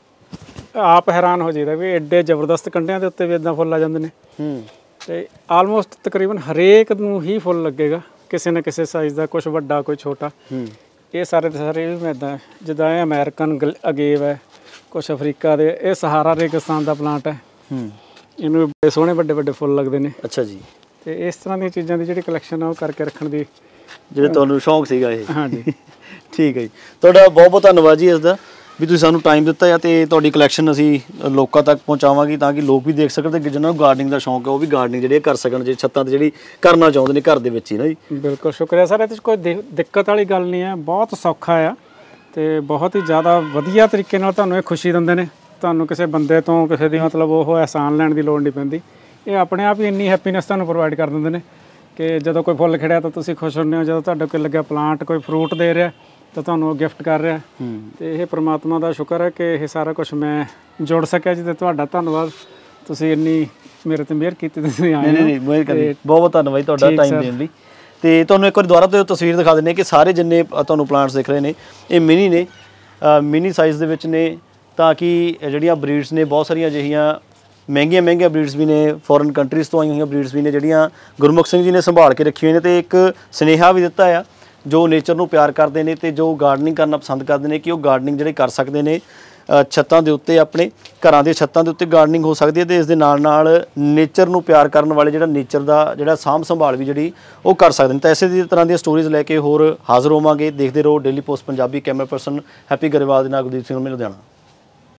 ਆਪ ਹੈਰਾਨ ਹੋ ਜਾਈਦਾ ਵੀ ਐਡੇ ਜ਼ਬਰਦਸਤ ਕੰਡਿਆਂ ਦੇ ਉੱਤੇ ਵੀ ਇਦਾਂ ਫੁੱਲ ਆ ਜਾਂਦੇ ਨੇ। ਹੂੰ। ਤੇ ਆਲਮੋਸਟ ਤਕਰੀਬਨ ਹਰੇਕ ਨੂੰ ਹੀ ਫੁੱਲ ਲੱਗੇਗਾ ਕਿਸੇ ਨਾ ਕਿਸੇ ਸਾਈਜ਼ ਦਾ ਕੁਝ ਵੱਡਾ ਕੋਈ ਛੋਟਾ। ਹੂੰ। ਇਹ ਸਾਰੇ ਦੇ ਸਾਰੇ ਵੀ ਇਦਾਂ ਜਿੱਦਾਂ ਇਹ ਅਮਰੀਕਨ ਅਗੇਵ ਹੈ ਕੁਝ ਅਫਰੀਕਾ ਦੇ ਇਹ ਸਹਾਰਾ ਰੇਗਿਸਤਾਨ ਦਾ ਪਲਾਂਟ ਹੈ। ਹੂੰ। ਇਹਨੂੰ ਬੜੇ ਸੋਹਣੇ ਵੱਡੇ ਵੱਡੇ ਫੁੱਲ ਲੱਗਦੇ ਨੇ। ਅੱਛਾ ਜੀ। ਤੇ ਇਸ ਤਰ੍ਹਾਂ ਦੀਆਂ ਚੀਜ਼ਾਂ ਦੀ ਜਿਹੜੀ ਕਲੈਕਸ਼ਨ ਆ ਉਹ ਕਰਕੇ ਰੱਖਣ ਦੀ ਜਿਹੜੇ ਤੁਹਾਨੂੰ ਸ਼ੌਂਕ ਸੀਗਾ ਇਹ। ਹਾਂਜੀ। ਠੀਕ ਹੈ ਜੀ। ਤੁਹਾਡਾ ਬਹੁਤ ਬਹੁਤ ਧੰਨਵਾਦ ਜੀ ਇਸ ਦਾ ਵੀ ਤੁਸੀਂ ਸਾਨੂੰ ਟਾਈਮ ਦਿੱਤਾ ਹੈ ਤੇ ਤੁਹਾਡੀ ਕਲੈਕਸ਼ਨ ਅਸੀਂ ਲੋਕਾਂ ਤੱਕ ਪਹੁੰਚਾਵਾਂਗੇ ਤਾਂ ਕਿ ਲੋਕ ਵੀ ਦੇਖ ਸਕਣ ਤੇ ਜਿਨ੍ਹਾਂ ਨੂੰ ਗਾਰਡਨਿੰਗ ਦਾ ਸ਼ੌਂਕ ਹੈ ਉਹ ਵੀ ਗਾਰਡਨਿੰਗ ਜਿਹੜੀ ਕਰ ਸਕਣ ਜੇ ਛੱਤਾਂ ਤੇ ਜਿਹੜੀ ਕਰਨਾ ਚਾਹੁੰਦੇ ਨੇ ਘਰ ਦੇ ਵਿੱਚ ਹੀ ਨਾ ਜੀ? ਬਿਲਕੁਲ ਸ਼ੁਕਰੀਆ ਸਰ। ਇਹਦੇ 'ਚ ਕੋਈ ਦਿੱਕਤ ਵਾਲੀ ਗੱਲ ਨਹੀਂ ਹੈ। ਬਹੁਤ ਸੌਖਾ ਆ। ਤੇ ਬਹੁਤ ਹੀ ਜ਼ਿਆਦਾ ਵਧੀਆ ਤਰੀਕੇ ਨਾਲ ਤੁਹਾਨੂੰ ਇਹ ਖੁਸ਼ੀ ਦਿੰਦੇ ਨੇ। ਤੁਹਾਨੂੰ ਕਿਸੇ ਬੰਦੇ ਤੋਂ ਕਿਸੇ ਦੀ ਮਤਲਬ ਉਹ ਅਹਿਸਾਨ ਲੈਣ ਦੀ ਲੋੜ ਨਹੀਂ ਪੈਂਦੀ। ਇਹ ਆਪਣੇ ਆਪ ਹੀ ਇੰਨੀ ਹੈਪੀਨੈਸ ਤੁਹਾਨੂੰ ਪ੍ਰੋਵਾਈਡ ਕਰ ਦਿੰਦੇ ਨੇ ਕਿ ਜਦੋਂ ਕੋਈ ਫੁੱਲ ਖਿੜਿਆ ਤਾਂ ਤੁਸੀਂ ਖੁਸ਼ ਹੁੰਦੇ ਹੋ ਜਦੋਂ ਤੁਹਾਡੇ ਕੋਲ ਲੱਗਿਆ ਪਲਾਂਟ ਕੋਈ ਫਰੂਟ ਦੇ ਰਿਹਾ ਤਾਂ ਤੁਹਾਨੂੰ ਉਹ ਗਿਫਟ ਕਰ ਰਿਹਾ। ਤੇ ਇਹ ਪ੍ਰਮਾਤਮਾ ਦਾ ਸ਼ੁਕਰ ਹੈ ਕਿ ਇਹ ਸਾਰਾ ਕੁਝ ਮੈਂ ਜੋੜ ਸਕਿਆ ਜੀ ਤੇ ਤੁਹਾਡਾ ਧੰਨਵਾਦ। ਤੁਸੀਂ ਇੰਨੀ ਮੇਰੇ ਤੇ ਮਿਹਰ ਕੀਤੀ ਤੁਸੀਂ ਆਏ ਨਹੀਂ ਨਹੀਂ ਬਹੁਤ ਬਹੁਤ ਧੰਨਵਾਦ ਤੁਹਾਡਾ ਟਾਈਮ। ਦੇਣ ਲਈ। ਤੇ ਤੁਹਾਨੂੰ ਇੱਕ ਵਾਰ ਦੁਬਾਰਾ ਤੋਂ ਤਸਵੀਰ ਦਿਖਾ ਦਿੰਨੇ ਕਿ ਸਾਰੇ ਜਿੰਨੇ ਤੁਹਾਨੂੰ ਪਲਾਂਟਸ ਦਿਖ ਰਹੇ ਨੇ, ਇਹ ਮਿਨੀ ਨੇ ਮਿਨੀ ਸਾਈਜ਼ ਦੇ ਵਿੱਚ ਨੇ, ਤਾਂ ਕਿ ਜਿਹੜੀਆਂ ਬਰੀਡਸ ਨੇ, ਬਹੁਤ ਸਾਰੀਆਂ ਅਜਿਹੀਆਂ ਮਹਿੰਗੀਆਂ ਮਹਿੰਗੀਆਂ ਬਰੀਡਸ ਵੀ ਨੇ ਫੋਰਨ ਕੰਟਰੀਜ਼ ਤੋਂ ਆਈਆਂ ਹੋਈਆਂ ਬਰੀਡਸ ਵੀ ਨੇ, ਜਿਹੜੀਆਂ ਗੁਰਮੁਖ ਸਿੰਘ ਜੀ ਨੇ ਸੰਭਾਲ ਕੇ ਰੱਖੀਆਂ ਨੇ ਤੇ ਇੱਕ ਸਨੇਹਾ ਵੀ ਦਿੱਤਾ ਆ, ਜੋ ਨੇਚਰ ਨੂੰ ਪਿਆਰ ਕਰਦੇ ਨੇ ਤੇ ਜੋ ਗਾਰਡਨਿੰਗ ਕਰਨਾ ਪਸੰਦ ਕਰਦੇ ਨੇ, ਕਿ ਉਹ ਗਾਰਡਨਿੰਗ ਜਿਹੜੇ ਕਰ ਸਕਦੇ ਨੇ ਛੱਤਾਂ ਦੇ ਉੱਤੇ ਆਪਣੇ ਘਰਾਂ ਦੇ ਛੱਤਾਂ ਦੇ ਉੱਤੇ ਗਾਰਡਨਿੰਗ ਹੋ ਸਕਦੀ ਹੈ ਤੇ ਇਸ ਦੇ ਨਾਲ ਨਾਲ ਨੇਚਰ ਨੂੰ ਪਿਆਰ ਕਰਨ ਵਾਲੇ ਜਿਹੜਾ ਨੇਚਰ ਦਾ ਜਿਹੜਾ ਸਾਂਭ ਸੰਭਾਲ ਵੀ ਜਿਹੜੀ ਉਹ ਕਰ ਸਕਦੇ ਨੇ। ਤਾਂ ਐਸੇ ਦੀ ਤਰ੍ਹਾਂ ਦੀਆਂ ਸਟੋਰੀਜ਼ ਲੈ ਕੇ ਹੋਰ ਹਾਜ਼ਰ ਹੋਵਾਂਗੇ। ਦੇਖਦੇ ਰਹੋ Daily Post Punjabi camera person Happy Grewal ਦੇ ਨਾਲ ਗੁਰਦੀਪ ਸਿੰਘ ਲੁਧਿਆਣਾ